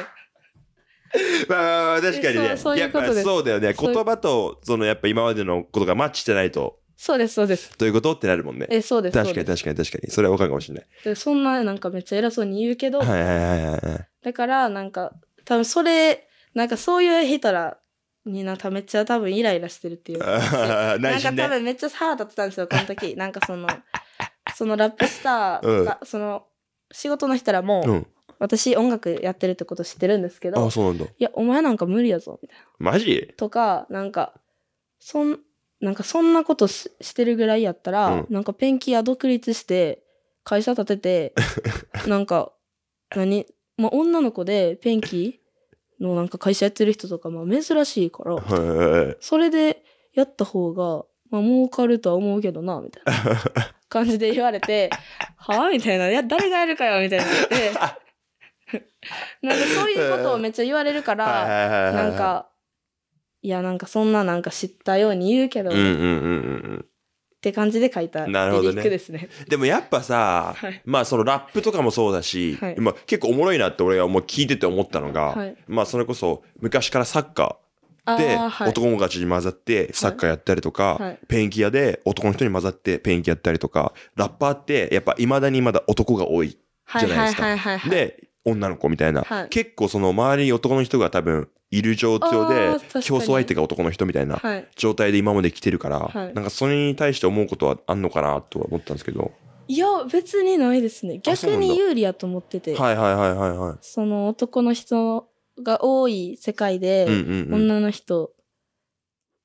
に *laughs* まあまあまあ確かにね。そうそういうことですやっぱそうだよね。そういう言葉と、そのやっぱ今までのことがマッチしてないと、そうです、そうです。どういうことってなるもんね。え、そうです。確かにそうです確かに確かに。それはわかるかもしれない。でそんななんかめっちゃ偉そうに言うけど、はいはいはいはいはい。だからなんか多分それ、なんかそういう人らになめっちゃ多分イライラしてるっていうなんか。多分めっちゃ腹立ってたんですよ、この時。*laughs* なんかその、そのラップスターが、その、仕事の人らも、うん。私音楽やってるってこと知ってるんですけど、あ、そうなんだ。いや、お前なんか無理やぞ、みたいな。マジ？とか、なんか、そん、なんかそんなことししてるぐらいやったら、うんなんかペンキ屋独立して、会社建てて、*laughs* なんか、何？まあ、女の子でペンキのなんか会社やってる人とか、まあ珍しいから。それでやった方が、まあ儲かるとは思うけどな、みたいな *laughs* 感じで言われて、はぁみたいな。いや、誰がやるかよ、みたいになって。*laughs* なんかそういうことをめっちゃ言われるから。なん、か、いや、なんかそんななんか知ったように言うけど、っうんうんうんうんて感じで書いたリリなるほどねックですね。うん。でもやっぱさ、はいまあそのラップとかもそうだし、はいまあ結構おもろいなって俺はもう聞いてて思ったのが、はいまあそれこそ昔からサッカあーでーはい、男たちに混ざってサッカーやったりとか、はいペンキ屋で男の人に混ざってペンキやったりとか、ラッパーってやっぱ未だにまだ男が多い。はいじゃないですかはいはいはい。で、女の子みたいな、はい結構その周りに男の人が多分いる状況で競争相手が男の人みたいなはい。状態で今まで来てるから、はいなんかそれに対して思うことはあんのかなとは思ったんですけど。いや、別にないですね。逆に有利やと思ってて、はいはいはいはいはい。その男の人が多い世界で、うんうんうん。女の人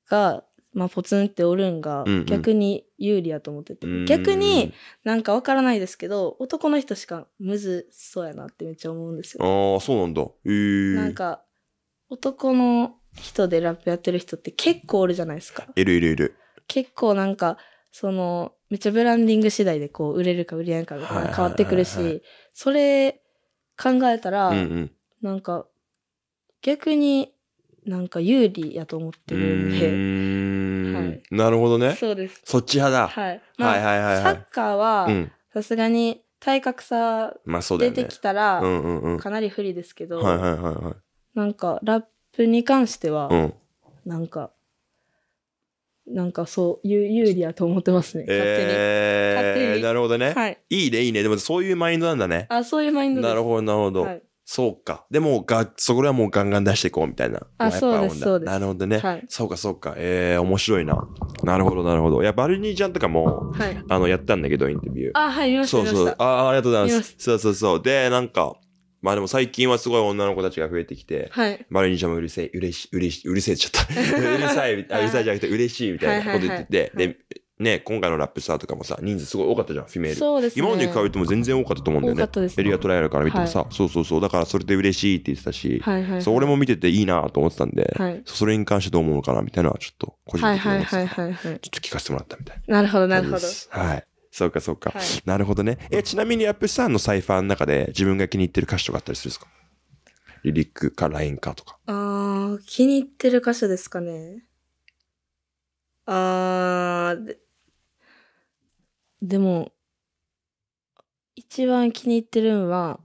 が、まあ、ポツンっておるんがうんうん逆に有利やと思ってて、うん逆に、なんかわからないですけど男の人しかむずそうやなってめっちゃ思うんですよ。ああ、そうなんだ。へえ。なんか男の人でラップやってる人って結構おるじゃないですか。いるいるいる。結構なんかそのめっちゃブランディング次第でこう売れるか売れないかみたいな変わってくるしそれ考えたら、うんうん。なんか逆になんか有利やと思ってうるんで。ーんはいなるほどね。そうです。そっち派だ。はい。まあ、はいはいはいはいサッカーはう、ん。さすがに体格差。出てきたら。かなり不利ですけど、はいはいはいはい。なんか、ラップに関しては、うん。なんか、なんかそう、有有利やと思ってますね。勝手に。えー、勝手になるほどね。はい。いいねいいね。でもそういうマインドなんだね。あ、そういうマインド。なるほどなるほど。はい。そうか。でもが、そこらはもうガンガン出していこうみたいな。あそうですそうですなるほどね。はい。そうかそうか。えー、面白いな。なるほどなるほど。いや、バルニーちゃんとかも、はい。あの、やったんだけど、インタビュー。あ、はい、見ました、そうそう。ああ、ありがとうございますそうそうそう。で、なんか、まあでも最近はすごい女の子たちが増えてきて、はい。バルニーちゃんもうるせえ、うれしい、うれしい、うるせえちゃった。*laughs* うるさい、あうるさいじゃなくて嬉しいみたいなこと言ってて、はいはいはいで、ね、今回のラップスターとかもさ、人数すごい多かったじゃん、フィメール。そうですね。今までに比べても全然多かったと思うんだよね。エリアトライアルから見てもさ、そうそうそう。だからそれで嬉しいって言ってたし、はいはいはい。そう俺も見てていいなと思ってたんで、はい。それに関してどう思うのかなみたいなのはちょっと個人はい的に思ってたはいはいはいはい。ちょっと聞かせてもらったみたいなるほど、ななるほど。はい。そうかそうか。はいなるほどね。え、ちなみにラップスターのサイファーの中で自分が気に入ってる歌詞とかあったりするんですか？リリックかラインかとか。あー、気に入ってる箇所ですかね。あー、ででも、一番気に入ってるんは、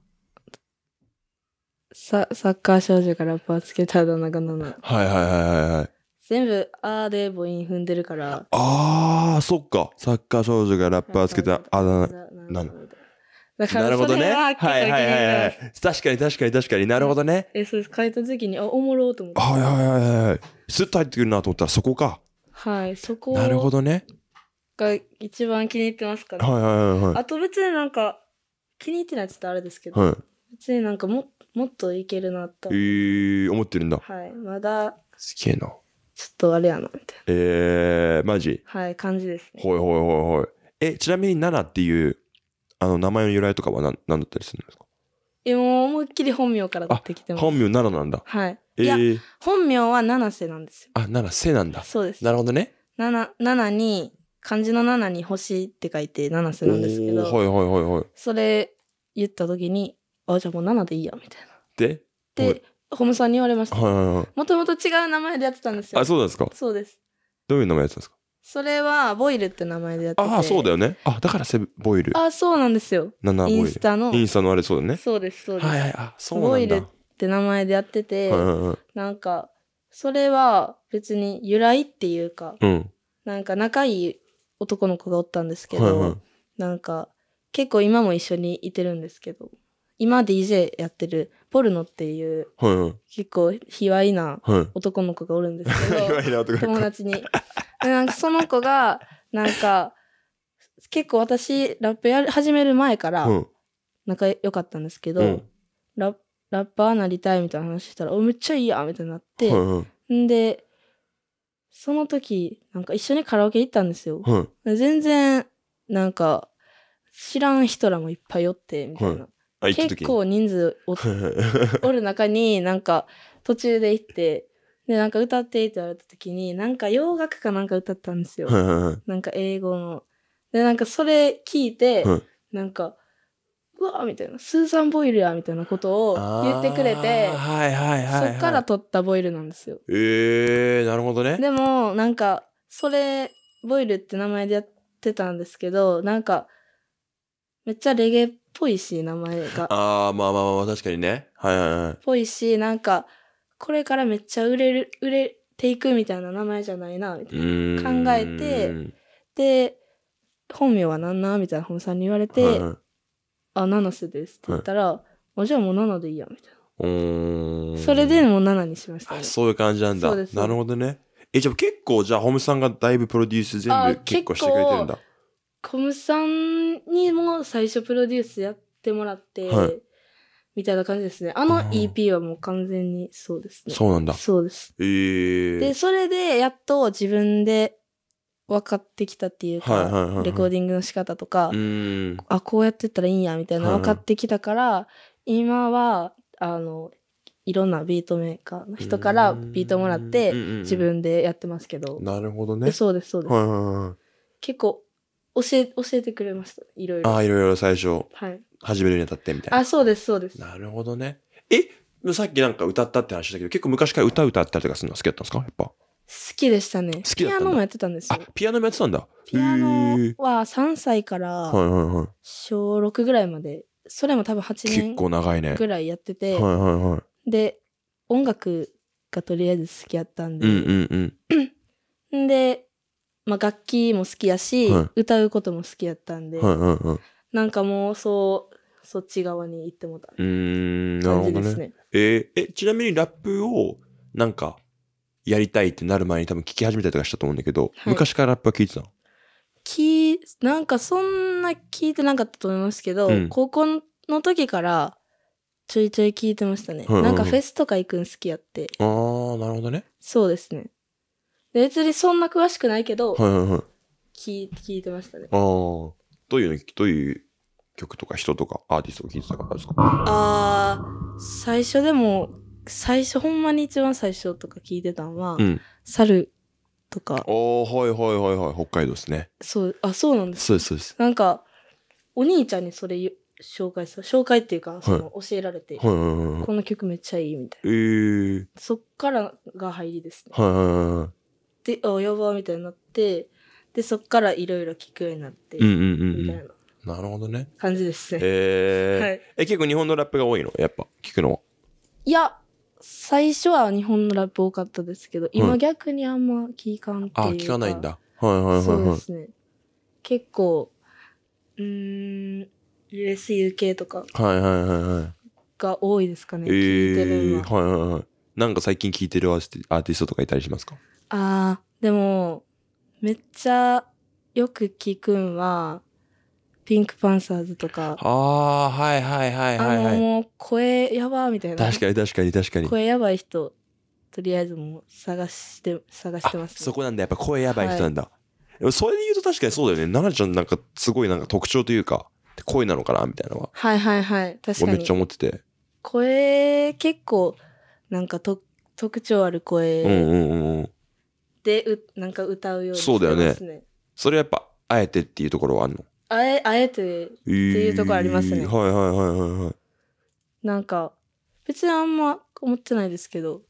ササッカー少女がラッパーつけたあだ名がなの。はいはいはいはいはい。全部、あーで母音踏んでるから。あー、そっか。サッカー少女がラッパーつけたあだ名。ななだからなるほどね。ははいはいはいは。い。確かに確かに確かになるほどね。え、それ書いた時に、あ、おもろーと思って。はいはいはいはい。スッと入ってくるなと思ったらそこか。はい、そこなるほどね。が一番気に入ってますかね。はいはいはいはい。あと別になんか、気に入ってないって言ったらあれですけど、はい。別になんかももっといけるなとえ。ー、思ってるんだ。はい。まだ、すげえな。ちょっとあれやな、みたいえー、マジ？な。はい、感じですね。ほいほいほいほい。え、ちなみにナナっていう、あの、名前の由来とかは何何だったりするんですか？え、もう思いっきり本名から出てきてます。本名ナナなんだ。はい。えいや、ー、本名は七瀬なんですよ。あ、ナナ、背なんだ。そうです。なるほどね。七、七に、漢字の七に星って書いて七瀬なんですけど、おーはいはいはいはい。それ言った時に、あ、じゃあもう七でいいや、みたいな。で、で、ホムさんに言われました。はいはいはい。もともと違う名前でやってたんですよ。あ、そうなんですかそうです。どういう名前やってたんですか？それは、ボイルって名前でやってて。ああ、そうだよね。あ、だからセブボイル。あ、そうなんですよ。イナナボイル。ンスタの。インスタのあれそうだよね。そうです、そうです。はいはい、あ、そうなんだ。ボイルって名前でやってて、はいはいはい。なんか、それは別に由来っていうか、うん。なんか仲いい男の子がおったんですけど、はいはいなんか、結構今も一緒にいてるんですけど、今 DJ やってるポルノっていうはいはい。結構卑猥なはい。男の子がおるんですけど、*laughs* いなとか友達に。でなんかその子が、なんか、結構私、ラップやり始める前からうん。仲良かったんですけど、うんララッパーなりたいみたいな話したら、お、めっちゃいいやみたいになって、はいはいんで、その時、なんか一緒にカラオケ行ったんですよ。はい。全然、なんか、知らん人らもいっぱいおって、みたいな。結構人数お *laughs* おる中に、なんか途中で行って、で、なんか歌ってって言われた時に、なんか洋楽かなんか歌ったんですよ。なんか英語の。で、なんかそれ聞いて、はいなんか、うわーみたいな、スーザン・ボイルやみたいなことを言ってくれてあー、はいはいはい、はい。そっから取ったボイルなんですよ。ええー、なるほどね。でも、なんか、それ、ボイルって名前でやってたんですけど、なんか、めっちゃレゲエっぽいし、名前が。ああ、まあまあまあまあ、確かにね。はいはいはい。ぽいし、なんか、これからめっちゃ売れる、売れていくみたいな名前じゃないな、みたういな。ーん考えてで、本名は何なみたいな本さんに言われて、はいはいあ、七瀬ですって言ったら、あ、じゃあもう七でいいや、みたいな。それでもう七にしましたねあ。そういう感じなんだなるほどねえじゃあ結構じゃあホムさんがだいぶプロデュース全あ部結構してくれてるんだコムさんにも最初プロデュースやってもらって、はい。みたいな感じですね。あの EP はもう完全にそうですね。そうなんだ。そうです。ええで、それでやっと自分で分かってきたっていうか、はいはいはいはい。レコーディングの仕方とか、あ、こうやってったらいいんや、みたいなはい。分かってきたから、今は、あの、いろんなビートメーカーの人からビートもらって自分でやってますけど。なるほどね。でそうです、そうです。はいはいはい。結構教え、教えてくれました。いろいろ。ああいろいろ最初はい。始めるにあたってみたいなあ、そうです、そうです。なるほどねえさっきなんか歌ったって話だけど結構昔から歌歌ったりとかするの好きだったんですか？やっぱ好きでしたね。好きだったんだピアノもやってたんですあよ。ピアノもやってたんだピアノへーは3歳からはいはいはい小6ぐらいまで、それも多分8結年構長いねぐらいやってて、はいはいはいで、音楽がとりあえず好きやったんで、うんうんうんん *clears throat* で、まあ、楽器も好きやし、はい。歌うことも好きやったんで、はいはいはい。なんかもうそう、そっち側に行ってもた。うーんなるほどね。ね。えーえちなみにラップをなんかやりたいってなる前に多分聞き始めたりとかしたと思うんだけど、はい。昔からラップは聞いてたの？聞いなんかそんな聞いてなかったと思いますけど、うん。高校の時からちょいちょい聞いてましたね。うんうんうんなんかフェスとか行くん好きやって。ああなるほどね。そうですね。で別にそんな詳しくないけど、はいはいはい。聞い聞いてましたね。ああどういうのどういう曲とか人とかアーティストを聞いてたかですか？あー、最初でも、最初、ほんまに一番最初とか聞いてたんは、うん。猿とか、おーはいはいはいはい。北海道ですね。そう、あ、そうなんです。そうですそうです。なんか、お兄ちゃんにそれゆ紹介さ、紹介っていうか、その、教えられて、はいはいはいはい。この曲めっちゃいいみたいえー、な。そっからが入りですね。はいはいはいはいで、あ、やばみたいになって、で、そっからいろいろ聞くようになって、うんうんうんみたいうんな。なるほどね。感じですね。えー。はい。え結構日本のラップが多いの？やっぱ聞くのは。いや、最初は日本のラップ多かったですけど、今逆にあんま聞かんっていうか。あ聞かないんだ。はいはいはいそうはいですね。結構、うーん、USUK とかはいはいはいはい。が多いですかね、え聞いてるー、のは。はいはいはい。なんか最近聞いてるアーティストとかいたりしますか？あー、でも、めっちゃよく聞くんは、ピンクパンサーズとか、ああ、はいはいはいあの、はいはい。もう声やばーみたいな。確かに確かに確かに。声やばい人、とりあえずもう探して、探してます、ね。そこなんだ、やっぱ声やばい人なんだ。でもそれで言うと確かにそうだよね。奈々ちゃんなんかすごいなんか特徴というか、声なのかなみたいなのは。はいはいはい。確かに俺めっちゃ。思ってて。声、結構、なんかと特徴あるうん声うんうんうん。で、うなんか歌うようにしてそうだよねますね。それやっぱ、あえてっていうところはあんの？あえ、あえて、っていうところありますねはいはいはいはいはい。なんか、別にあんま思ってないですけど、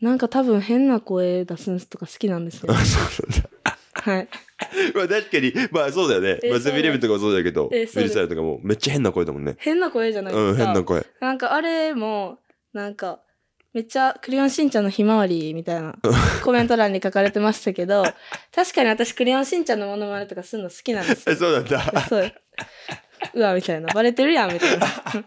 なんか多分変な声出すのとか好きなんですよあ。そうなんだ。はい。*laughs* まあ確かに、まあそうだよね。えまあセブンイレブンとかもそうだけど、えそうだビルサイドとかもめっちゃ変な声だもんね。変な声じゃないですか。うん、変な声。なんかあれも、なんか、めっちゃクレヨンしんちゃんのひまわりみたいなコメント欄に書かれてましたけど、確かに私クレヨンしんちゃんのモノマネとかするの好きなんですえ、よ。そうなんだ。そう。うわ、みたいな。バレてるやん、みたいな。そ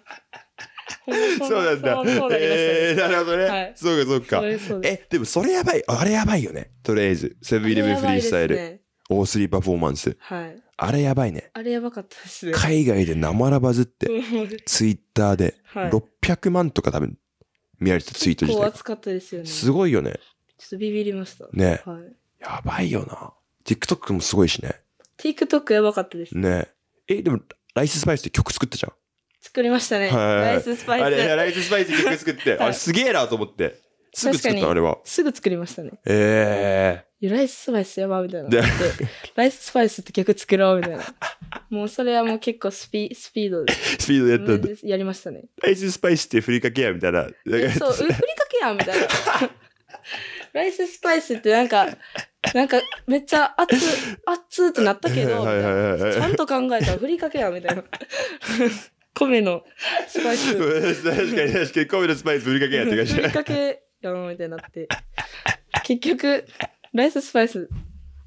うなんだ。そうそうなりましたねえー、なるほどね。はいそうかそうかそ。れそうですえ、でもそれやばい。あれやばいよね。とりあえず。セブンイレブンフリースタイル。あれやばいですね O3 パフォーマンス。はい。あれやばいね。あれやばかったですね。海外で生らバズって、うんツイッターではい600万とか多分見られてたツイート自体。熱かったですよね。ちょすごいよね。っとビビりました。ね。はい。やばいよな。TikTok もすごいしね。TikTok やばかったです。ね。え、でも、ライススパイスって曲作ったじゃん。作りましたね。はいライススパイス。あれ、ライススパイス曲作って、はいあれすげえなと思って。すぐ作ったあれは。すぐ作りましたね。えいやライススパイスやばみたいな。ライススパイスって曲作ろうみたいな。*laughs* もうそれはもう結構スピスピードでー、スピードでやったんだ。やりましたね。ライススパイスってふりかけやみたいな。えそう、ふりかけやんみたいな。*laughs* ライススパイスってなんか、なんかめっちゃ熱、熱ってなったけど、ちゃんと考えたらふりかけやんみたいな。米のスパイス。確かに確かに米のスパイスふりかけやって感じふりかけやんみたいになって。結局、ライススパイス、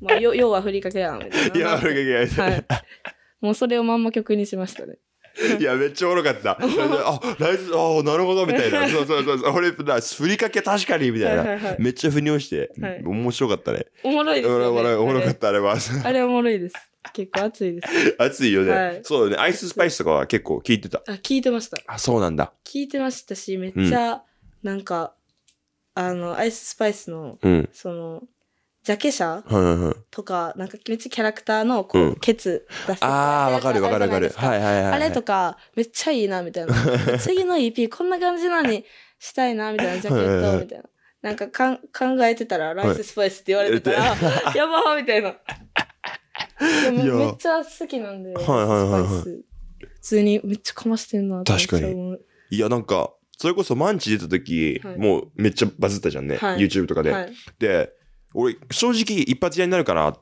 まあ、よ要はふりかけやんみたいな。いやふりかけやはい。もうそれをまんま曲にしましたね。いやめっちゃおもろかった。*laughs* あライスあなるほどみたいな。*laughs* そうそうそう。そう俺なふりかけ確かにみたいな、はいはいはい。めっちゃ腑に落ちて、はい。面白かったね。おもろいですおも。ろいおもろかったあれは。あれ。おもろいです。結構熱いです。*laughs* 熱いよね、はい。そうだね。アイススパイスとかは結構聞いてた。あ、聞いてました。あそうなんだ。聞いてましたし、めっちゃ、なんか、あの、アイススパイスの、うん。その、ジャケ写？とか、なんかめっちゃキャラクターの、こう、うん。ケツ出しててあーわかるわかるわかる。はいはいはいはい。あれとか、めっちゃいいな、みたいな。次の EP こんな感じなのにしたいな、みたいな、ジャケット、みたいな。なんかかん考えてたら、ライススパイスって言われてたら、やばーみたいな。*laughs* でもめっちゃ好きなんで、はいはいはいはい。ライススパイス。普通にめっちゃかましてんな確かに。いやなんかそれこそマンチ出た時、はい。もうめっちゃバズったじゃんね、はい。YouTube とかで、はい。で俺正直一発屋になるかなっ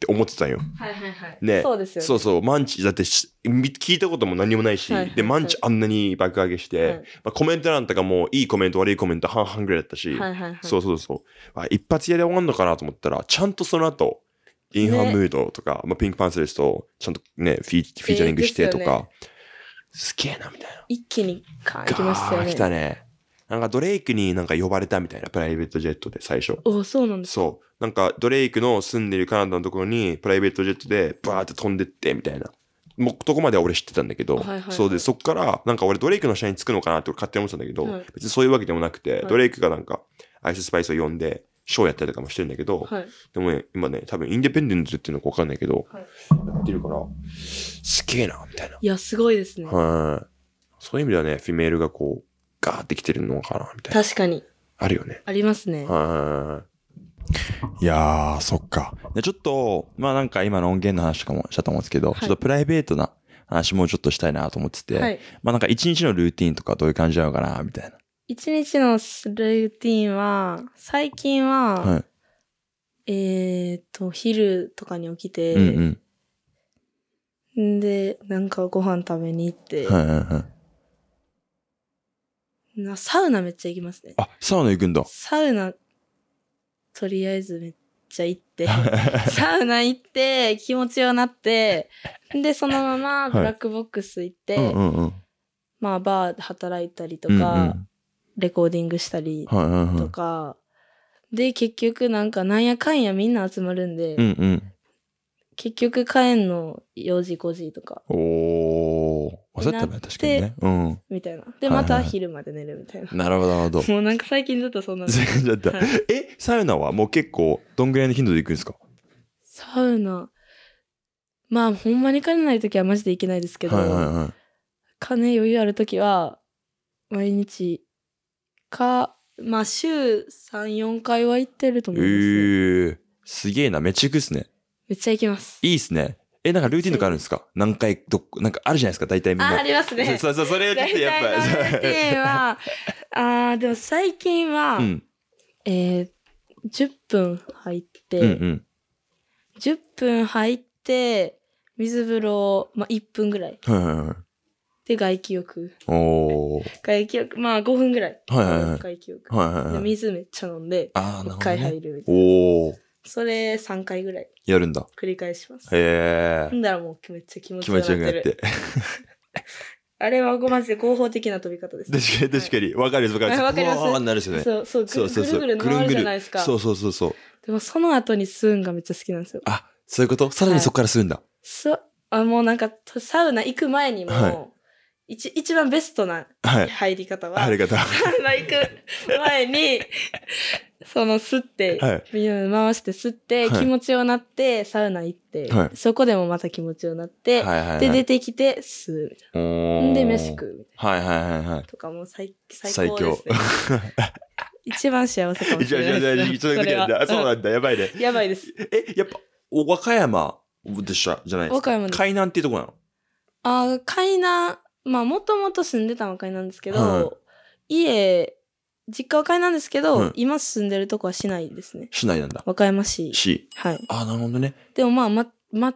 て思ってたんよ。はいはいはい。ね。そうですよね。そうそう。マンチだってしみ聞いたことも何もないし、はいはいでマンチあんなに爆上げして、はい。まあ、コメント欄とかもいいコメント悪いコメント半々ぐらいだったし、はいはいはい。そうそうそう。あ一発屋で終わんのかなと思ったらちゃんとその後インハンムードとか、まあ、ピンクパンツレスとちゃんとねフィーフィーチャリングしてとか、ですよすげえなみたいな。一気にカーン行きましたよね。来たねなんかドレイクになんか呼ばれたみたいなプライベートジェットで最初。おそうなんです。そう。なんかドレイクの住んでるカナダのところにプライベートジェットでバーって飛んでってみたいな。もうとこまでは俺知ってたんだけど、はいはいはい。そうでそっからなんか俺ドレイクの下に着くのかなって俺勝手に思ってたんだけど、はい。別にそういうわけでもなくて、はい。ドレイクがなんかアイススパイスを呼んでショーやったりとかもしてるんだけど、はい。でもね今ね多分インディペンデントっていうのか分かんないけど、はいやってるからすげえなみたいな、いや、すごいですね。はい。そういう意味ではねフィメールがこうガーってきてるのかなみたいな確かに。あるよねありますね。はい。いやー、そっか。でちょっと、まあなんか今の音源の話とかもしたと思うんですけど、はいちょっとプライベートな話もうちょっとしたいなと思ってて、はい。まあなんか一日のルーティンとかどういう感じなのかな、みたいな。一日のルーティンは、最近は、はい。えっと、昼とかに起きて、うんうん。んで、なんかご飯食べに行って、はいはいはい。なサウナめっちゃ行きますね。あ、サウナ行くんだ。サウナ、とりあえずめっちゃ行って、サウナ行って、気持ちよなって、で、そのまま *laughs* いブラックボックス行って、うんうんうん。まあ、バーで働いたりとうんうんか、レコーディングしたりはいはいはい。とか、で、結局なんかなんやかんやみんな集まるんで、うんうん。結局帰んの4時5時とか、おー。あそうやったらね確かにね。うん。みたいな。で、また昼まで寝るみたいな。なるほど、なるほど。もうなんか最近ずっとそんなだったはいえ、サウナはもう結構、どんぐらいの頻度で行くんですか？サウナ。まあ、ほんまに金ない時はマジで行けないですけど。金余裕ある時は、毎日か、まあ、週3、4回は行ってるとえ思います、ね。ー、すげえな。めっちゃ行くっすね。めっちゃ行きます。いいっすね。え、なんかルーティンとかあるんですか？何回、どっ、なんかあるじゃないですか、大体みんあ、な。ありますね。そうそう、それを聞いてやっぱルーティンは、*laughs* あーでも最近は、うん。えー、10分入って、うんうん。10分入って、水風呂、まあ、1分ぐらい。はいはいはい。で、外気浴。おー。外気浴、まあ5分ぐらい。はいはいはい外気浴。ではいはいはい。水めっちゃ飲んで、あー、なる1回ほどね。入るみたいな。おー。それ3回ぐらいやるんだ。繰り返します。へー。ほんだらもうめっちゃ気持ち気。持ちよくなって。*laughs* あれはマジで合法的な飛び方です。確かに確かに。わかわか。わかりますうわーなるですよね。そうそう、ぐそうそうそう。ぐるぐる回るじゃないですか。そうそうそうそう。でもその後に吸うんがめっちゃ好きなんですよ。あ、そういうこと？さらにそこからするんだ。そう、あ、もうなんか、サウナ行く前にも、は一一番ベストなはい。入り方は、入り方。サウナ行く前に、その吸って、はいみんなで回して吸って、はい気持ちよなって、サウナ行って、はいそこでもまた気持ちよなって、はいはいはい。で、出てきて、吸うみたいな。で、飯食うみたいはいはいはいはいな。。とかもう最最最強高ですね。*laughs* 一番幸せかもしれないです、一応一応あそうなんだ。やばいね。やばいです。え、やっぱ、お和歌山でした？じゃないですか。和歌山です海南っていうとこなの？あー、海南、まあ、もともと住んでたのは海南ですけど、は家、実家は海南ですけど、はい今住んでるとこは市内ですね。市内なんだ。和歌山市。市。はい。あ、なるほどね。でもまあ、ま、ま、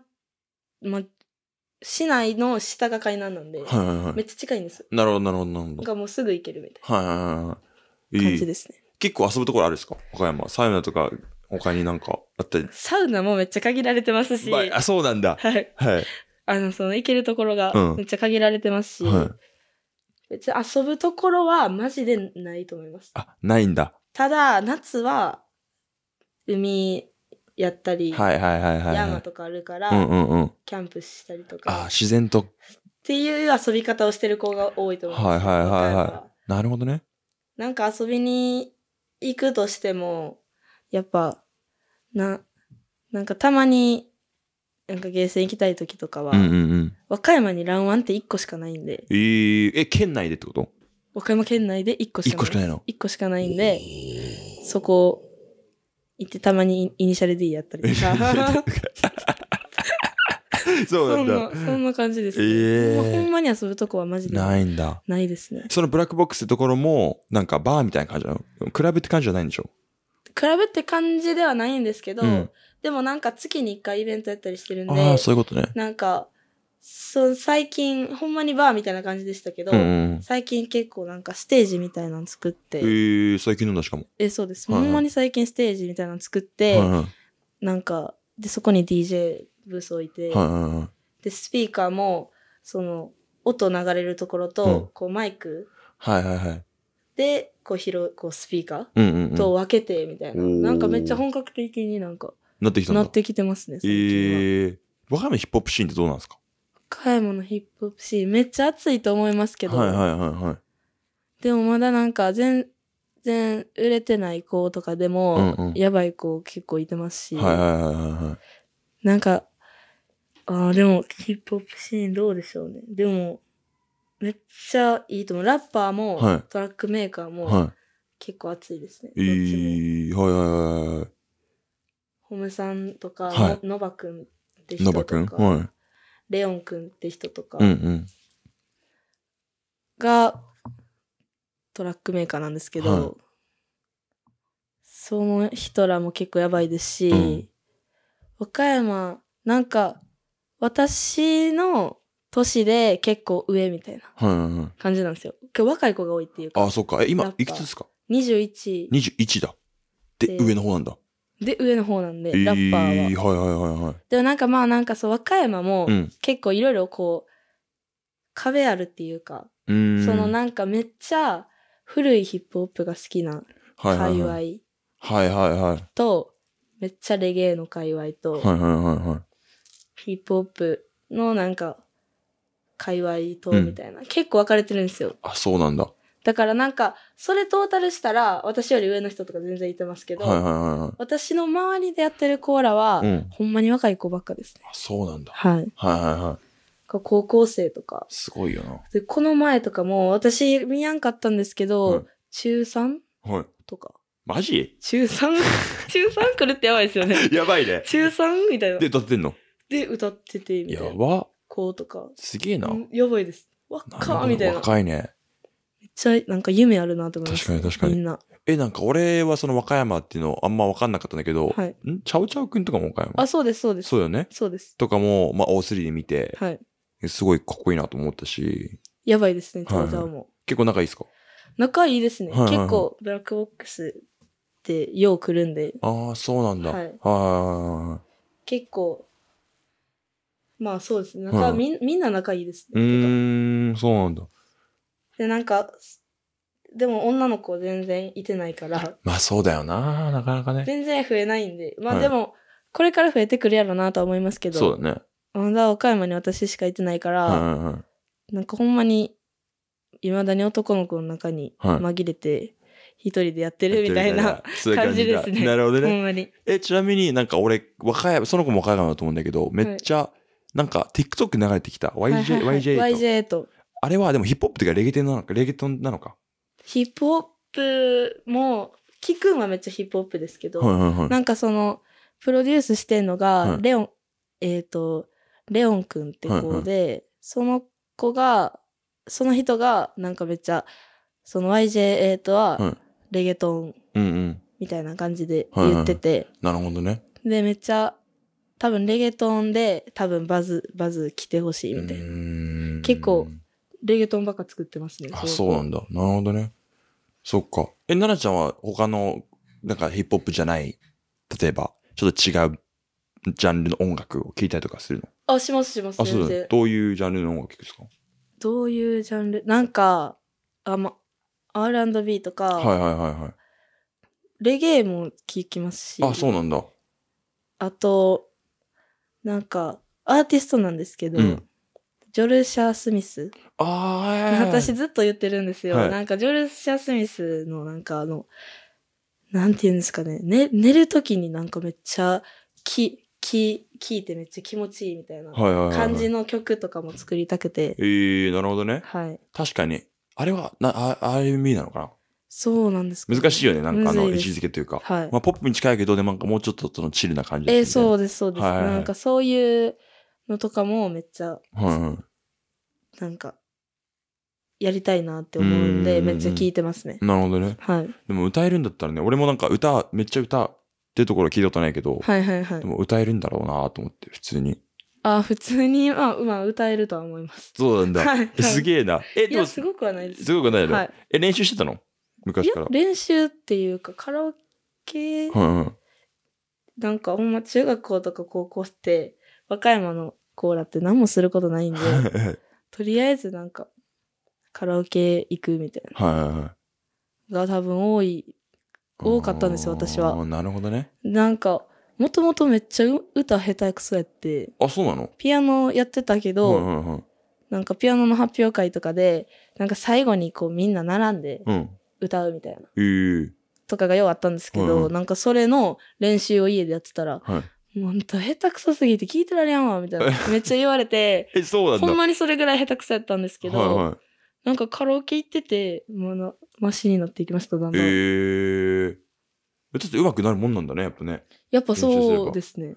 ま、市内の下が海南なんで、はいはいはい。めっちゃ近いんです。なるほどなるほどなるほど。なんかもうすぐ行けるみたいはいはいはいはい。な感いい。じですね。結構遊ぶところあるんですか？和歌山。サウナとか、他になんかあったり？サウナもめっちゃ限られてますし、まあ、あそうなんだ。はい。はい。あの、その行けるところがうんめっちゃ限られてますし、はい。別に遊ぶところはマジでないと思います。あ、ないんだ。ただ、夏は海やったり、はいはいはいはい。山とかあるから、うんうんうん。キャンプしたりとあか、っ自然と。ていう遊び方をしてる子が多いと思います。はいはいはいはいなるほどね。なんか遊びに行くとしても、やっぱ、な、なんかたまに、なんかゲーセン行きたい時とかは、うんうんうん。和歌山にランワンって1個しかないんで、えー、え、県内でってこと？和歌山県内で1個しかない。一個しかないの ?1 個しかないんで、そこ行ってたまにイニシャル D やったりとか。*laughs* そうなんだ。そんな、そんな感じです、ね。えーほんまに遊ぶとこはマジでなないいんだ。ですね。そのブラックボックスってところも、なんかバーみたいな感じなの？クラブって感じじゃないんでしょ？比べって感じではないんですけど、うんでもなんか月に1回イベントやったりしてるんあであ、、そういうことね。なんか、そう、最近、ほんまにバーみたいな感じでしたけど、うんうん。最近結構なんかステージみたいなの作って、えー、最近飲んだしかも。え、そうです。はいはいほんまに最近ステージみたいなの作って、はいはいなんか、で、そこに DJ ブース置いて、はいはいはい。で、スピーカーも、その、音流れるところと、うんこうマイクはいはいはい。で、こう拾う、こうスピーカうんうん、うん。ーと分けて、みたいな、なんかめっちゃ本格的になんか、なってきたんだ。なってきてますね、え最近は。ー、和歌山のヒップホップシーンってどうなんですか？岡山のヒップホップシーン、めっちゃ熱いと思いますけど、はいはいはいはい。でもまだなんか全然売れてない子とかでも、うんうんやばい子結構いてますし、はいはいはいはいはい。なんか、ああ、でもヒップホップシーンどうでしょうね。でも、めっちゃいいと思う。ラッパーも、はいトラックメーカーも、は結構熱いですね。い。えどっちもー、はいはいはいはい。ホムさんとか、はいのノバくんって人ノとか、はい。レオンくんって人とかうんうん。がトラックメーカーなんですけど、はいその人らも結構やばいですし、うん和歌山、なんか、私の年で結構上みたいな。感じなんですよ。結構若い子が多いっていうかあ、、そっか。え、今いくつですか？21 ?21 だ。で、で上の方なんだ。で上の方なんで、えー、ラッパーは。はいはいはいはい。でもなんかまあなんかそう、和歌山もうん。結構いろいろこう、壁あるっていうか。そのなんかめっちゃ古いヒップホップが好きなはいはい界隈はい。はいはいはい。と、めっちゃレゲエの界隈と、はいはいはいはい。ヒップホップのなんか、界隈と、うんみたいな、結構分かれてるんですよ。あ、そうなんだ。はだからなんか、それトータルしたら、私より上の人とか全然いてますけど、いはいはいは私の周りでやってるコーラは、い。うん。ほんまに若い子ばっかですね。あそうなんだ。はい。はいはいはい。高校生とか。すごいよな。で、この前とかも、私見やんかったんですけど、はい中 3? はい。とか。マジ？中 3? *laughs* 中3来るってやばいですよね。やばいね。中 3? みたいな。で、歌ってんの？で、歌ってて、みやたいな。ば。子とか。すげえな。うんやばいです。な若みたいな。若いね。ちゃ、なんか夢あるなと思います。確かに確かにみんな。え、なんか俺はその和歌山っていうのあんま分かんなかったんだけど、はい。ん？チャウチャウくんとかも和歌山あ、そうです、そうです。そうよね。そうです。とかも、まあ O3 で見て、はい。すごいかっこいいなと思ったし、やばいですね、チはいャウチャウも。結構仲いいですか？仲いいですね。はいはいはい結構、ブラックボックスってよう来るんで、ああ、そうなんだ。ははいいはいは結構、まあそうですね。はい仲、みんみんな仲いいですい。うね。ーん、そうなんだ。で、なんか、でも女の子全然いてないから、まあそうだよな、なかなかね。全然増えないんで、まはいあでも、これから増えてくるやろなとは思いますけど、そうだね。まだ岡山に私しかいてないから、はいはいはい。なんかほんまに、未だに男の子の中にはい紛れて、一人でやってるみたいな感じですね。なるほどね。ほんまに。え、ちなみになんか俺、和歌山、その子も和歌山だと思うんだけど、めっちゃ、なんか TikTok 流れてきた。はいはい YJ、はい YJ と。YJ と。あれはでもヒップホップっていうかレゲテンなのか、レゲトンなのか？ヒップホップも、キくんはめっちゃヒップホップですけど、はいはいはい。なんかその、プロデュースしてんのが、はいレオン、えっ、と、レオンくんって子で、その子が、その人が、なんかめっちゃ、その YJ8 ははい、レゲトン。みたいな感じで言ってて、なるほどね。で、めっちゃ、多分レゲトンで、多分バズ、バズ来てほしいみたいな。な結構レゲトンばっか作ってますね。あ、そうなんだ。なるほどね。そっか。え、奈々ちゃんは他の、なんかヒップホップじゃない、例えば、ちょっと違うジャンルの音楽を聴いたりとかするの？あ、しますします。あ、そうだ。どういうジャンルの音楽聴くんですか？どういうジャンル？なんか、あ、ま、R&B とか、はいはいはいはい。レゲエも聞きますし、あ、そうなんだ。あと、なんか、アーティストなんですけど、うんジョルシャ・スミス。あー、私ずっと言ってるんですよ。はいなんか、ジョルシャ・スミスのなんかあの、なんて言うんですかね。ね寝るときになんかめっちゃ、き、き、聞いてめっちゃ気持ちいいみたいな。感じの曲とかも作りたくて、えー、なるほどね。はい。確かに。あれは、な、あ R&B なのかそうなんですな難しいよね。なんかあの、位置づけというか。はい。まあ、ポップに近いけど、でもなんかもうちょっとそのチルな感じえーう。そうです、そうです。はいはいはいなんかそういうのとかもめっちゃ、はいはい。なんか、やりたいなって思うんで、うんめっちゃ聞いてますね。なるほどね。はい。でも歌えるんだったらね、俺もなんか歌、めっちゃ歌ってるところ聞いたことないけど、はいはいはいで。も歌えるんだろうなと思って、普通に。あ、普通に、まあ、まあ、歌えるとは思います。そうなんだ。はいえすげえな。え、でも、すすごくはないです。ごくないの、はい。え、練習してたの？い昔から。、や練習っていうか、カラオケ、はいはい。なんかほんま中学校とか高校って、和歌山のコーラって何もすることないんで、とりあえずなんか、カラオケ行くみたいはいはいはい。な。が多分多い、多かったんですよ、私は。なるほどね。なんか、もともとめっちゃう歌下手くそやって、あ、そうなの？ピアノやってたけど、はいはいはい。なんかピアノの発表会とかで、なんか最後にこうみんな並んでうん。歌うみたいな。えー、とかがようあったんですけど、うんうんなんかそれの練習を家でやってたら、はい。もうあんた下手くそすぎて聞いてられやんわ、みたいな。*laughs* めっちゃ言われて、え、そうなんだ。ほんまにそれぐらい下手くそやったんですけど、はいはい。なんかカラオケ行ってて、もうな、マシになっていきました、だんえだん。ー。えちょっと上手くなるもんなんだね、やっぱね。やっぱそうですね。ね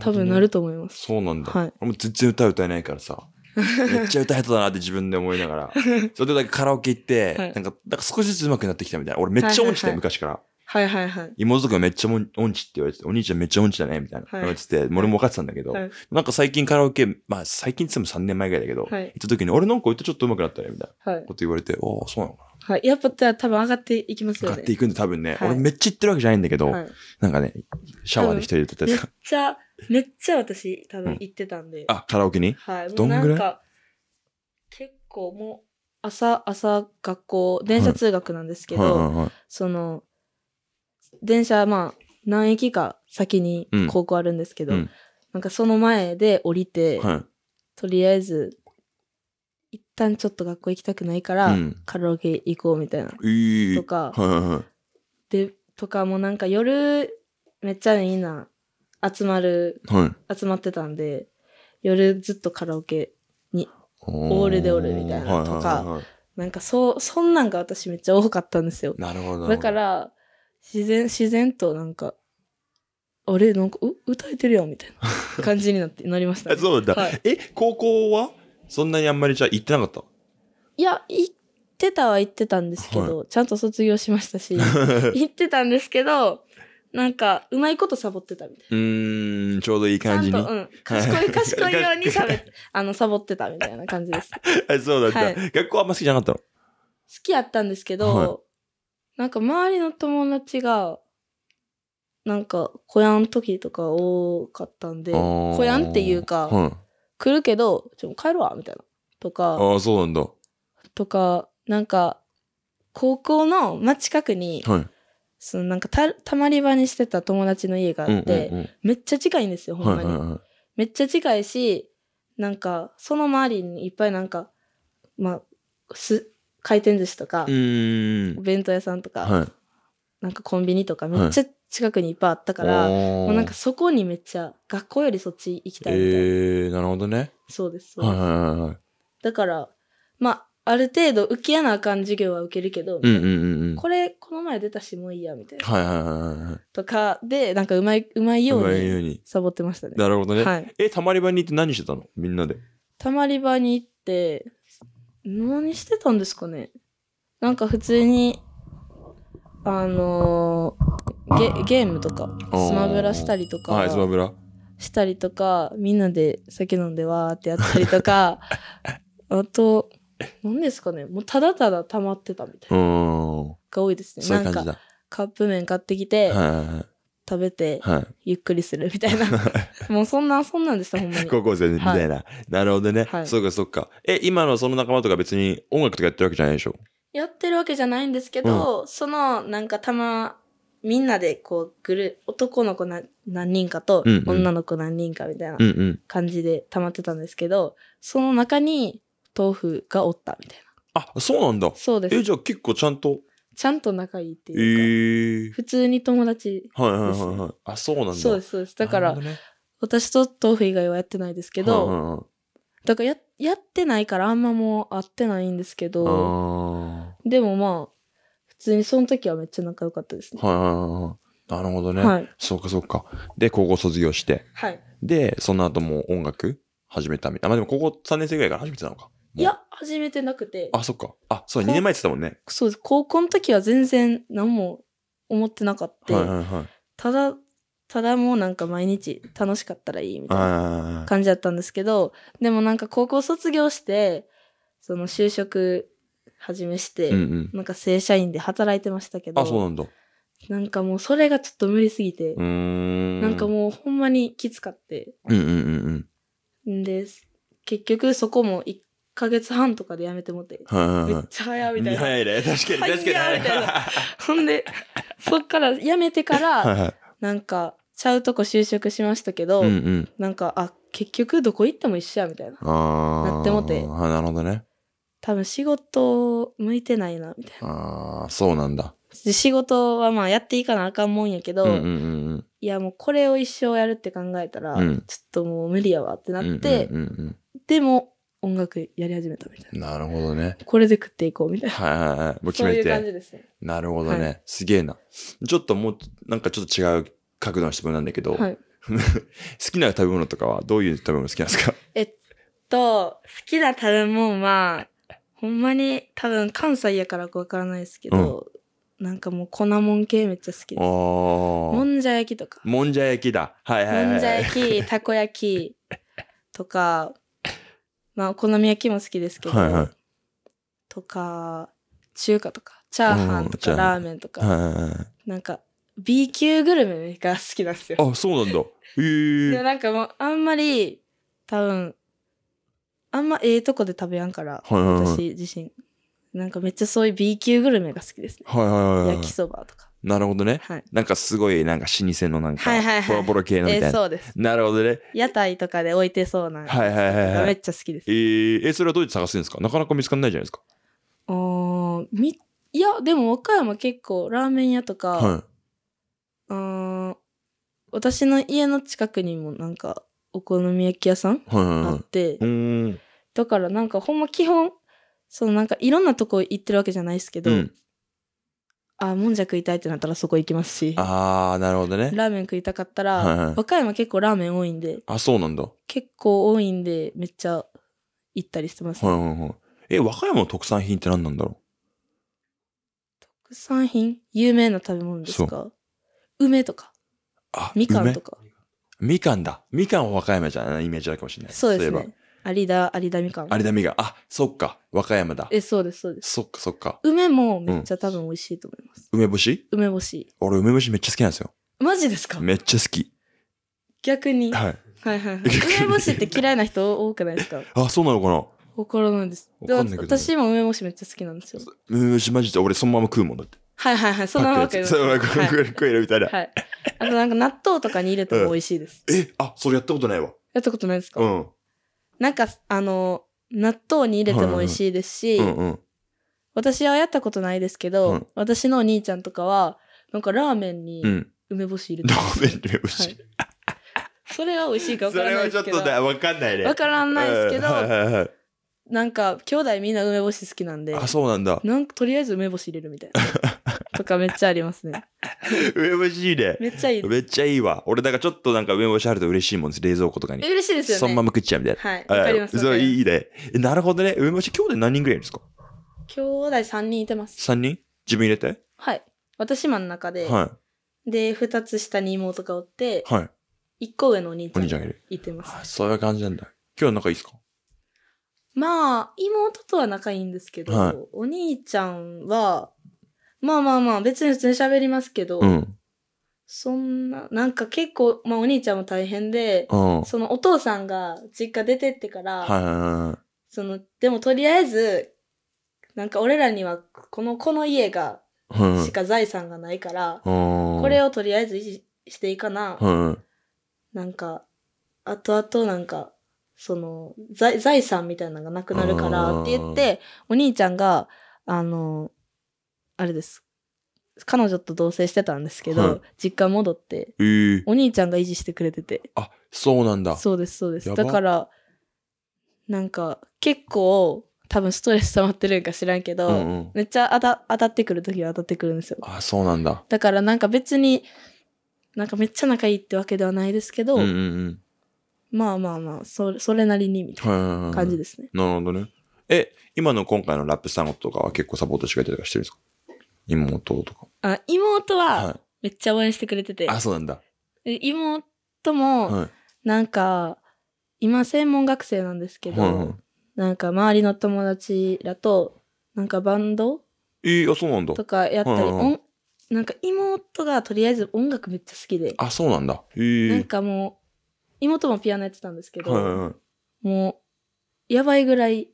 多分なると思います。そうなんだ。はい俺も全然歌歌えないからさ。*laughs* めっちゃ歌下手だなって自分で思いながら。それでだけカラオケ行って、はいなんか、なんか少しずつ上手くなってきたみたいな。俺めっちゃ音痴で、はいはいはい昔から。はいはいはい。妹とかめっちゃもん音痴って言われてて、お兄ちゃんめっちゃ音痴だね、みたいな。はい言われてて、俺も分かってたんだけど、はいなんか最近カラオケ、まあ最近って言っても3年前ぐらいだけど、はい行った時に、俺なんか歌ちょっと上手くなったね、みたいなはい。こと言われて、ああ、そうなのかはい。やっぱ多分上がっていきますな。よね。上がっていくんで多分ね、はい俺めっちゃ言ってるわけじゃないんだけど、はい。なんかね、シャワーで一人で歌っためっやつ。ちゃ、めっちゃ私多分行ってたんで。あ、カラオケに？はい。どんぐらい？なんか、結構もう、朝、朝学校、電車通学なんですけど。その、電車、まあ、何駅か先にうん高校あるんですけど、うんなんかその前で降りて、はい。とりあえず、一旦ちょっと学校行きたくないから、うんカラオケ行こうみたいな。ええとか、はいはいはい。で、とかもなんか夜、めっちゃみんな集まる、はい。集まってたんで、夜ずっとカラオケに、オールでおるみたいなとかはいなんかそう、そんなんが私めっちゃ多かったんですよ。なるほど。だか、ら、自然、自然となんか、あれなんか、う、歌えてるやんみたいな *laughs* 感じになって、なりました、ね。そうだ。はい。え、高校は？そんなにあんまりじゃあ行ってなかった？いや、行ってたは行ってたんですけど、ちゃんと卒業しましたし、*laughs* 行ってたんですけど、なんか、うまいことサボってたみたいうーん、ちょうどいいな。感じに。ちゃんと、うん。賢い、賢いように *laughs* 喋っ、あの、サボってたみたいな感じです。そうだった、はい学校あんま好きじゃなかったの？きやったんですけど、はいなんか周りの友達が、なんか、小屋ん時とか多かったんで、小屋んっていうか、はい。来るけど、ちょ、帰るわ、みたいな。とか、ああ、そうなんだ。とか、なんか、高校の真近くに、はい。そのなんかた、たまり場にしてた友達の家があって、うんうんめっちゃ近いんですよ、うん、ほんまに。はいはいはい。めっちゃ近いし、なんか、その周りにいっぱいなんか、まあ、す、回転寿司とか。お弁当屋さんとか、はい。なんかコンビニとかめっちゃ近くにいっぱいあったから、ももうなんかそこにめっちゃ、学校よりそっち行きたいみたいな。えー、なるほどね。そうです、そうです。はいはいはいはい。だから、まあ、ある程度受けやなあかん授業は受けるけど、うんうんうんうん。これ、この前出たしもういいや、みたいな。はいはいはいはいはい。とかで、なんかうまい、うまいようにサボってましたね。なるほどね。はい。え、たまり場に行って何してたの？みんなで。たまり場に行って、何してたんですかね？なんか普通に、あのーゲ、ゲームとか、ースマブラしたりとか、はい、スマブラ。したりとか、みんなで酒飲んでわーってやったりとか、*laughs* あと、何ですかね？もうただただ溜まってたみたいうな。が多いですね。なんか。カップ麺買ってきて、はいはい食べて、はい。はい。ゆっくりするみたいな。もうそんな、そんなんでした、*laughs* ほんまに。高校生みたいな。なるほどね。はいそうかそうか。え、今のその仲間とか別に音楽とかやってるわけじゃないでしょ？やってるわけじゃないんですけど、その、なんかたま、みんなでこう、ぐる、男の子な何人かとうんうん女の子何人かみたいなうんうん。感じで溜まってたんですけど、その中に豆腐がおったみたいな。あ、そうなんだ。そうです。え、じゃあ結構ちゃんと。ちゃんと仲いいってえいうか、ー。普通に友達。はいはいはいはい。あ、そうなんだ。そうです、そうです。だからね私と豆腐以外はやってないですけど、はいはいはいだからや、やってないからあんまもう会ってないんですけど、あでもまあ、普通にその時はめっちゃ仲良かったですねー。はいはいはいはい。なるほどね。はい。そうかそうか。で、高校卒業して。はい。で、その後も音楽始めたみたいな。まあでも高校3年生ぐらいから始めてたのか。いや、始めてなくて、あ、そっか。あ、そう、2こう年前って言ってたもんね。そうです。高校の時は全然何も思ってなかった。はいはいはい。ただ、ただもうなんか毎日楽しかったらいいみたいなあ感じだったんですけど、でもなんか高校卒業して、その就職始めして、うんうん。なんか正社員で働いてましたけど、あ、そうなんだ。うなんかもうそれがちょっと無理すぎて。なんかもうほんまにきつかって。うんうんうんうん。んで、結局そこも1ヶ月半とかで辞めてもって、はいはいはい。めっちゃ早いみたいな。早いね。確かに確かに。早いみたいなほんで、そっから辞めてから、はいはい。なんか、ちゃうとこ就職しましたけど、うんうん。なんか、あ、結局どこ行っても一緒や、みたいな。ああ。なってもてはい、なるほどね。多分仕事向いてないな、みたいな。ああ、そうなんだ。で仕事はまあやっていかなあかんもんやけど、うんうんうんいやもうこれを一生やるって考えたら、うんちょっともう無理やわってなうん。って、うんうんでも音楽やり始めたみたいうん。なるほどね。な。これで食っていこうみたいな。はいはいはい。もう決めそういう感て。じですね。なるほどね。はすげえな。ちょっともう、なんかちょっと違う角度の質問なんだけど、はい。*laughs* 好きな食べ物とかはどういう食べ物好きなんですか？*laughs* えっと、好きな食べ物は、ほんまに多分関西やからかわからないですけど、なんかもう粉もん系めっちゃ好きです。も。んじゃ焼きとか。もんじゃ焼きだ。はいはいはい。もんじゃ焼き、たこ焼きとか、まあお好み焼きも好きですけど、はいはいとか、中華とか、チャーハンとかラーメンとか、はいはいはい。なんか B 級グルメが好きなんですよ。あ、そうなんだ。へでえ。なんかもうあんまり多分あんまええとこで食べやんから、はいはいはい私自身なんかめっちゃそういう B 級グルメが好きですね。はいはいはいはい焼きそばとか。なるほどね。はい。なんかすごいなんか老舗のなんかはいはいはいボロボロ系のみたいえな。そうです。なるほどね。屋台とかで置いてそうな。はいはいはいはいがめっちゃ好きです。えー、え、それはどうやって探すんですか？なかなか見つかんないじゃないですか。あーみ、いや、でも和歌山結構ラーメン屋とか、はあー私の家の近くにもなんかお好み焼き屋さんい。はいはいはい。あって、うーん。だからなんかほんま基本、そのなんかいろんなとこ行ってるわけじゃないですけど、うん。あ、もんじゃ食いたいってなったらそこ行きますし、あー、なるほどね。ラーメン食いたかったら、はいはい和歌山結構ラーメン多いんで、あ、そうなんだ。はい結構多いんで、めっちゃ行ったりしてます、ね。はいはい。え、和歌山の特産品って何なんだろ特産品？有名な食べ物ですか？梅とか、うあ、みかんとか。か。みかんだ。みかんは和歌山じゃないイメージあるかもしれない。そうですね。有田、有田みかん。有田みかん。あ、そっか。和歌山だ。え、そうです、そうです。そっかそっか。梅もめっちゃ多分美味しいと思います。梅干し？梅干し。俺梅干しめっちゃ好きなんですよ。マジですか？めっちゃ好き。逆に。はいはい。はいはい。梅干しって嫌いな人多くないですか？*laughs* あ、そうなのかな？わからないです。わかんないけど私も梅干しめっちゃ好きなんですよ。梅干しマジで俺そのまま食うもんだって。はいはいはい。そのままパックやつそのまま食はいえる食えるみたいな。はい。あとなんか納豆とかに入れても美味しいです。え、あ、それやったことないわ。やったことないですか、うん。なんか、あの、納豆に入れても美味しいですし、うんうん。私はやったことないですけど、うん私のお兄ちゃんとかは、なんかラーメンにうん。梅干し入れてラーメン梅干し。はいそれは美味しいか分そかられはいちょっ。とねわかんないね。わからないですけどうんはいはいはい。なんか、兄弟みんな梅干し好きなんで、あ、そうなんだ。なんかとりあえず梅干し入れるみたいな。*laughs* とかめっちゃありますね。*laughs* 梅干しいいね。めっちゃいい。めっちゃいいわ。俺、だからちょっとなんか梅干しあると嬉しいもんです。冷蔵庫とかにえ。嬉しいですよね。そのまま食っちゃうみたいな。はい。わかります。そう、わかりますいいね。えなるほどね。梅干し、兄弟何人ぐらいいるんですか？兄弟3人いてます。?3 人？自分入れて？はい。私真ん中で、はで、2つ下に妹がおってい。、はい。1個上のお兄ちゃんがお兄ちゃんがいる。いてます。あそういう感じなんだ。今日仲いいですか？まあ、妹とは仲いいんですけど、はいお兄ちゃんは、まあまあまあ、別に普通に喋りますけど、うん。そんな、なんか結構、まあお兄ちゃんも大変で、うん。はいそのお父さんが実家出てってから、はいはその、でもとりあえず、なんか俺らには、この、この家が、いはい。しか財産がないから、うん。これをとりあえず維持していかな、はい。なんか、後々なんか、その、財財産みたいなのがなくなるからって言って、お兄ちゃんが、あの、あれです。彼女と同棲してたんですけど、はい実家戻って、えー。お兄ちゃんが維持してくれてて。あ、そうなんだ。そうです、そうです。だから、なんか、結構、多分ストレス溜まってるんか知らんけど、うんうん。めっちゃ当た当たってくる時は当たってくるんですよ。あ、そうなんだ。だからなんか別に、なんかめっちゃ仲いいってわけではないですけど、うんうんうん。まあまあまあ、それそれなりにみたい。ない感じですね。なるほどね。え、今の今回のラップスタンゴとかは結構サポートしてくれたりとかしてるんですか？妹とか。あ妹は。はいめっちゃ応援してくれてて、あ、そうなんだ。で妹もはい。なんか、今専門学生なんですけど、はいはいなんか周りの友達らと、なんかバンドえー、あ、そうなんだと。かやったり、はいはいはい音なんか妹がとりあえず音楽めっちゃ好きで、あ、そうなんだ。えなんー。かもう、妹もピアノやってたんですけど、はいはいはい。もう、やばいぐらい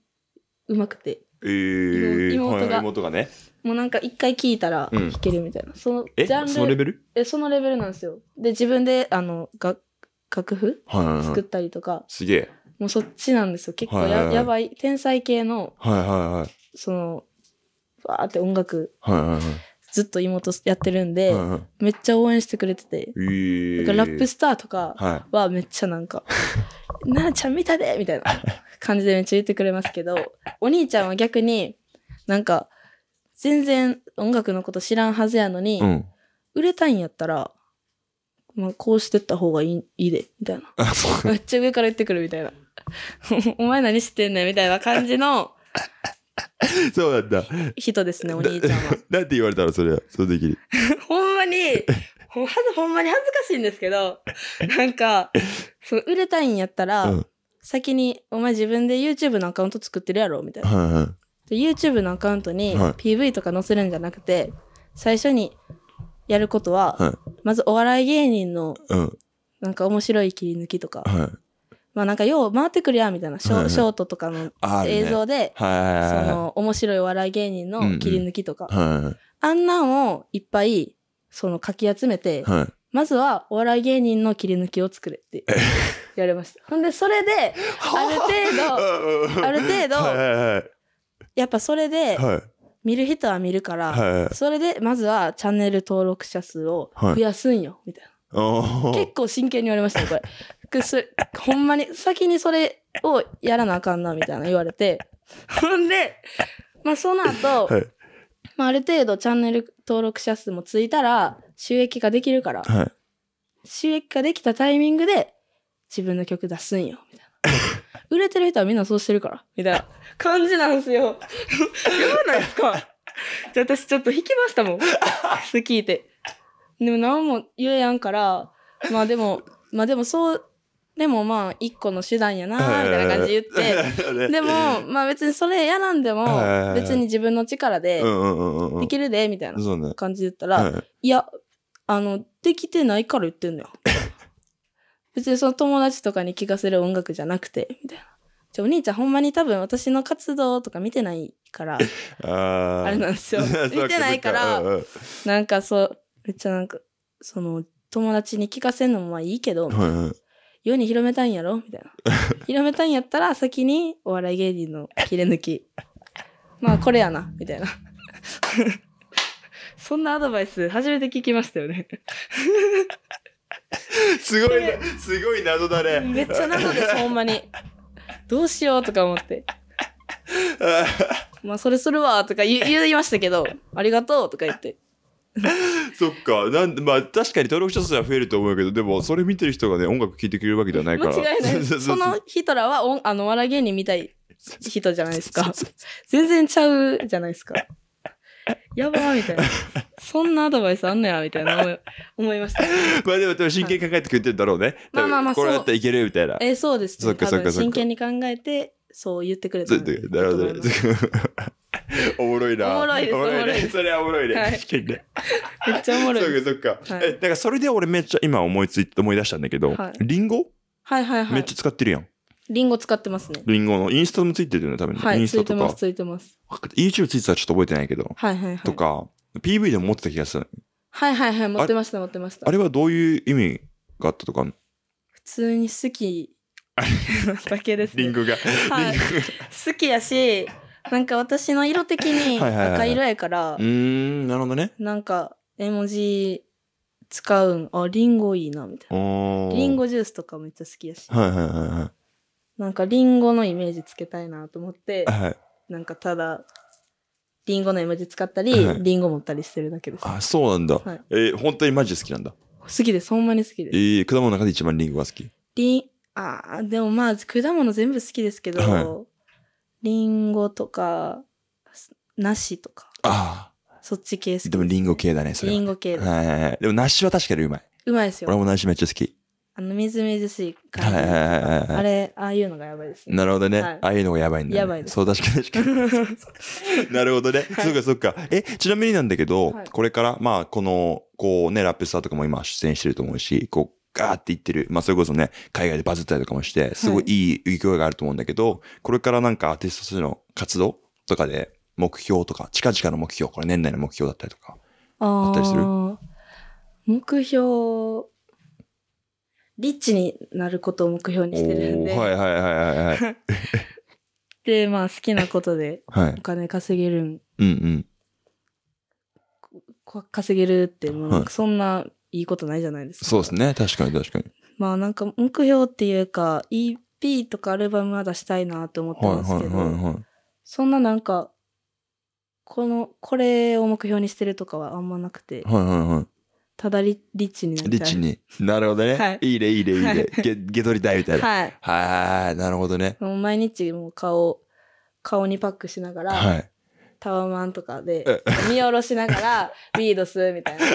上手くて、えー、妹がはいはい妹がね。もうなんか一回聴いたらうん弾けるみたいな。そのジえ、ャンルそのレベル？え、そのレベルなんですよ。で、自分で、あの、楽楽譜はいはいはい。作ったりとか、すげえ。もうそっちなんですよ。結構や,、はいはいはいやばい、天才系の、はいはいはい。その、わーって音楽、はいはいはい。ずっと妹やってるんで、はいはいめっちゃ応援してくれてて、えー。だからラップスターとかははめっちゃなんか、*laughs* ななちゃん見たでみたいな *laughs* 感じでめっちゃ言ってくれますけど、お兄ちゃんは逆に、なんか、全然音楽のこと知らんはずやのに、い。うん。売れたいんやったら、まあ、こうしてった方がいいいいで、みたいな。*laughs* めっちゃ上から言ってくるみたいな。*laughs* お前何知ってんねんみたいな感じの *laughs* そうなんだ。人ですね、*laughs* お兄ちゃんは。なんて言われたらそれは、その時に。*laughs* ほんまに、ほはず、ほんまに恥ずかしいんですけど、なんか、そう売れたいんやったら、うん。先に、お前自分で YouTube のアカウント作ってるやろみたいな。はいはい。で YouTube のアカウントにはい PV とか載せるんじゃなくて、最初にやることは、はい。まずお笑い芸人のうん。なんか面白い切り抜きとか、はい。まあなんかよう回ってくるやんみたいな、ショ,、ートとかの映像で。その面白いお笑い芸人の切り抜きとか、はあんなんをいっぱい、そのかき集めて。まずはお笑い芸人の切り抜きを作れって言われました。ほんで、それで、*laughs* ある程度、ある程度。やっぱそれではい。見る人は見るから、それでまずはチャンネル登録者数を増やすんよ、みたいな。結構真剣に言われましたね、これ。くそほんまに、先にそれをやらなあかんな、みたいな言われて。*laughs* ほんで、まあその後、はい。まあ、ある程度チャンネル登録者数もついたら収益化できるから、はい。収益化できたタイミングで自分の曲出すんよ、みたいな。売れてる人はみんなそうしてるから、みたいな感じなんですよ。やばないですか？*laughs* じゃあ私ちょっと引きましたもん。それ聞いて。でも何も言えやんから、まあでも、まあでもそう、でもまあ一個の手段やな、みたいな感じで言って、*laughs* でも、まあ別にそれやらんでも別に自分の力で。できるで、みたいな。感じで言ったら、はいいや、あの、できてないから言ってんのよ。*laughs* 別にその友達とかに聴かせる音楽じゃなくて、みたいな。じゃあお兄ちゃんほんまに多分私の活動とか見てないから、*laughs* あーあれなんですよ見てないからなんかそう、めっちゃなんか、その、友達に聞かせんのもまあいいけど、はいはい。世に広めたいんやろ？みたいな。*laughs* 広めたいんやったら先にお笑い芸人の切れ抜き。*laughs* まあこれやな、みたいな。*laughs* そんなアドバイス初めて聞きましたよね。すごいな、すごい謎だね。めっちゃ謎です、ほんまに。どうしようとか思って。まあ、それするわ、とか言いましたけど、ありがとうとか言って。*laughs* そっか。なんで、まあ確かに登録者数は増えると思うけど、でもそれ見てる人がね、音楽聴いてくれるわけではないから。間違いない。*laughs* その人らはおあの、お笑い芸人みたい人じゃないですか全然ちゃうじゃないですか。やばーみたいな。そんなアドバイスあんのや、みたいな思い思いました。まあでも、でも真剣に考えてくれてるんだろうね。まあまあまあ多分これだったらいけるみたいな。えーそうですね。そっかそっか真剣に考えて、そう言ってくれたなるほど。*laughs* おもろいな。おもろいですおもろいね。それはおもろいね。はい確かにね。めっちゃおもろい。そっかそっか。はいえ、だからそれで俺めっちゃ今思いつい思い出したんだけどはい、リンゴ？はいはいはいめっち。ゃ使ってるやん。リンゴ使ってますね。リンゴのインスタもついてるよね、多分ね。インはい、スタとかついてます、。ついてます。YouTube ついてたらちょっと覚えてないけど。はいはいはい。とか、PV でも持ってた気がする。はいはいはい、持ってました、持ってましたあ。れはどういう意味があったとか普通に好き *laughs* だけです、ね。リンゴが。はい好きやし、なんか私の色的にはいはいはい赤色やからうー、ん、なるほどね。なんか絵文字使うん、あ、リンゴいいな、みたいな。リンゴジュースとかめっちゃ好きやし、はいはいはなんかリンゴのイメージつけたいなと思ってい、はい。はい。なんかただ、リンゴの絵文字使ったり、はいリンゴ持ったりしてるだけです。あ、そうなんだ。はいえー本当にマジで好きなんだ。好きです、ほんまに好きえです。ー、果物の中で一番リンゴが好き。リン、あーでもまあ、果物全部好きですけど、はリンゴとか、梨とか、あそっち系好きあ。でもリンゴ系だね、それは。リンゴ系です。はいはいはい。でも梨は確かにうまい。うまいですよ。俺も梨めっちゃ好き。あの、みずみずしい感じ。はいはいはいはいはいあれ、ああいうのがやばいですね。なるほどね。はいああいうのがやばいんだ、ね。やばいですそう、確かに確かに。*laughs* なるほどね。はいそうかそうか。え、ちなみになんだけど、はいこれから、まあ、この、こうね、ラップスターとかも今出演してると思うし、こう、ガーって言ってる。まあ、それこそね、海外でバズったりとかもして、すごいいい勢いがあると思うんだけど、これからなんかアーティストとしての活動とかで、目標とか、近々の目標、これ年内の目標だったりとか。あったりする？ー目標、リッチになることを目標にしてるんで、はいはいはいはいはい。*laughs* で、まあ好きなことではいお。金稼げるん、うんうん。こ稼げるってもうそんないいことないじゃないですか。そうですね。確かに確かに。まあなんか目標っていうか EP とかアルバムは出したいなと思ってはいますけど、はいはいはい。そんななんかこのこれを目標にしてるとかはあんまなくてはいはいはい。ただリリッチになりたいリッチに。なるほどね。はいい、いねいいねいいね。はいゲゲ取りたいみたいな。はいはいはい。なるほどね。もう毎日もう顔顔にパックしながら、はい。タワマンとかで見下ろしながら *laughs* リードするみたいな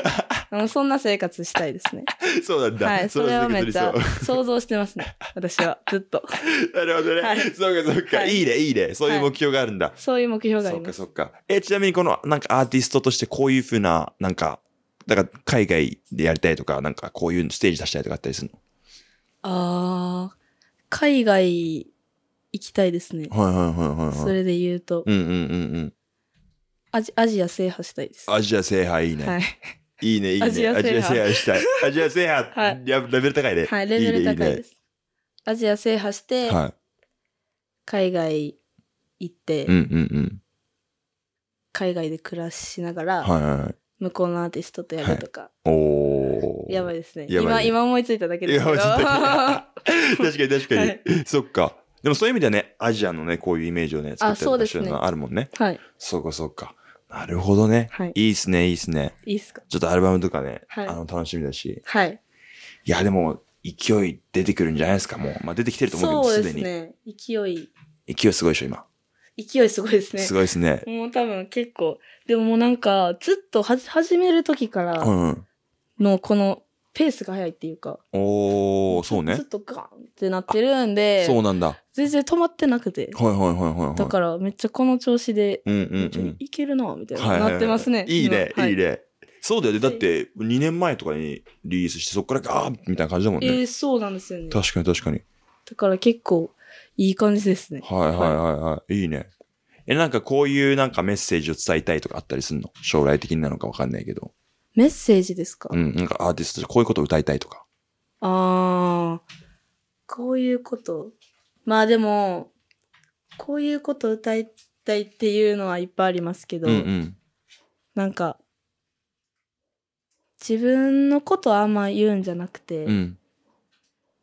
もうそんな生活したいですね *laughs* そうなんだ。はいそれをめっちゃ *laughs* 想像してますね私はずっと *laughs* なるほどね。はいそうかそうか、はいい。いねいいね。そういう目標があるんだ。そういう目標があそりますっかそっか。え、ちなみにこのなんかアーティストとしてこういうふうな、なんか、だから海外でやりたいとか、なんかこういうステージ出したいとかあったりするの？あー海外行きたいですね。はいはいはいはいはい。それで言うと、うんうんうんうん。アジアジア制覇したいです。アジア制覇いいね。はい。いいね、いいね。アアジア制覇したい。*laughs* アジア制覇、はいやレベル高いね。はい、レベル高いいいねです。アジア制覇して、はい。海外行って、うんうんうん。海外で暮らしながら、はいはいはい。向こうのアーティストとやるとか、おー。やばいですね。今、今思いついただけですけど。*laughs* 確かに確かに。はいそっか。でもそういう意味ではね、アジアのね、こういうイメージをね、作あってそうですねるのあるもんね。はい。そうかそうか。なるほどね。はいいいっすね、いいっすね。いいっすか？ちょっとアルバムとかね、はいあの、楽しみだし。はい。いや、でも、勢い出てくるんじゃないですか、もう。まあ、出てきてると思うけど、そうすでに。ですね。勢い、勢いすごいでしょ、今。勢いすごいですね。すごいですね。もう多分結構、でももうなんか、ずっとはじ始める時から。のこのペースが速いっていうか、おー、そうねずっ。とガンってなってるんで、そうなんだ。はい全然止まってなくて、はいはいはいはい。だからめっちゃこの調子で、うんうん。いけるな、みたいな、はいはいはいなってますね。いいね、いいね。そうだよね。だって、2年前とかにリリースして、そこからガーッみたいな感じだもんね。えー、そうなんですよね。確かに確かに。だから結構いい感じですね。はいはいはいはい。いいね。え、なんかこういうなんかメッセージを伝えたいとかあったりするの？将来的になのかわかんないけど。メッセージですか、うん、なんかアーティストでこういうことを歌いたいとか。あー、こういうこと。まあでも、こういうこと歌いたいっていうのはいっぱいありますけど、うんうん。なんか、自分のことはあんま言うんじゃなくて、うん。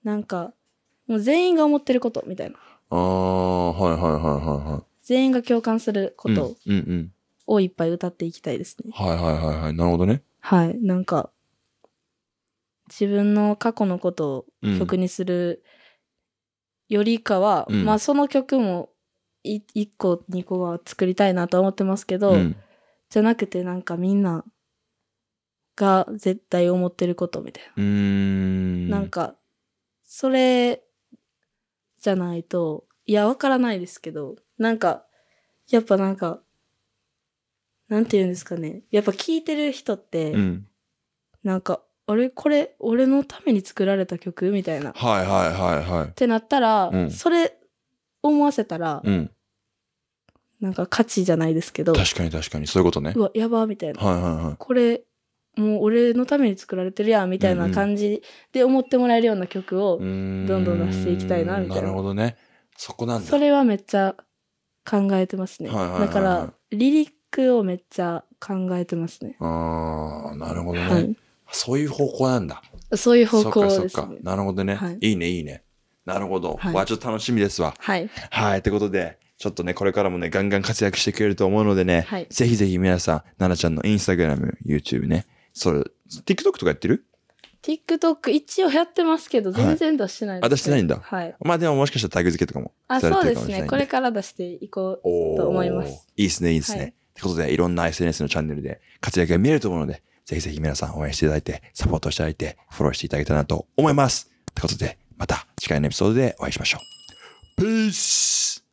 なんか、もう全員が思ってることみたいな。ああ、はいはいはいはいはい。全員が共感することうんうんをいっぱい歌っていきたいですね。うん。はいはいはいはい。なるほどね。はい。なんか、自分の過去のことをうん曲にするよりかは、うんまあその曲もい1個2個は作りたいなとは思ってますけど、うん。じゃなくてなんかみんなが絶対思ってることみたいうーん。な。なんか、それじゃないと、いや、わからないですけど、なんか、やっぱなんか、なんて言うんですかね。やっぱ聞いてる人って、うん。なんか、あれこれ、俺のために作られた曲？みたいな。っはいはいはいはい。てなったら、うんそれ思わせたら、うん。なんか価値じゃないですけど、確かに確かに。そういうことねう。わ、やば、みたいな。はいはいはい。これ、もう俺のために作られてるやん、みたいな感じで思ってもらえるような曲を、どんどん出していきたいなみたいななるほどね。そこなんだ。それはめっちゃ考えてますね。はいはいはいはいだから、リリックをめっちゃ考えてますね。ああ、なるほどね。はい。そういう方向なんだ。そういう方向そっかそっかですね。。なるほどね。はいい、いね、いいね。なるほど。はいわ、ちょっと楽しみですわ。はい。はい。ってことで、ちょっとね、これからもね、ガンガン活躍してくれると思うのでね、はいぜひぜひ皆さん、奈々ちゃんのインスタグラム、YouTube ね、それ、TikTok とかやってる？TikTok 一応やってますけど、はい全然出してないです、ねあ出してないんだはい。まあでももしかしたらタグ付けとかもあ、されそうですね。てるかもしれないんこれから出していこう。と思いますいいですね、いいですね。はいってことで、いろんな SNS のチャンネルで活躍が見えると思うので、ぜひぜひ皆さん応援していただいて、サポートしていただいて、フォローしていただけたらなと思います。ということで、また次回のエピソードでお会いしましょう。Peace!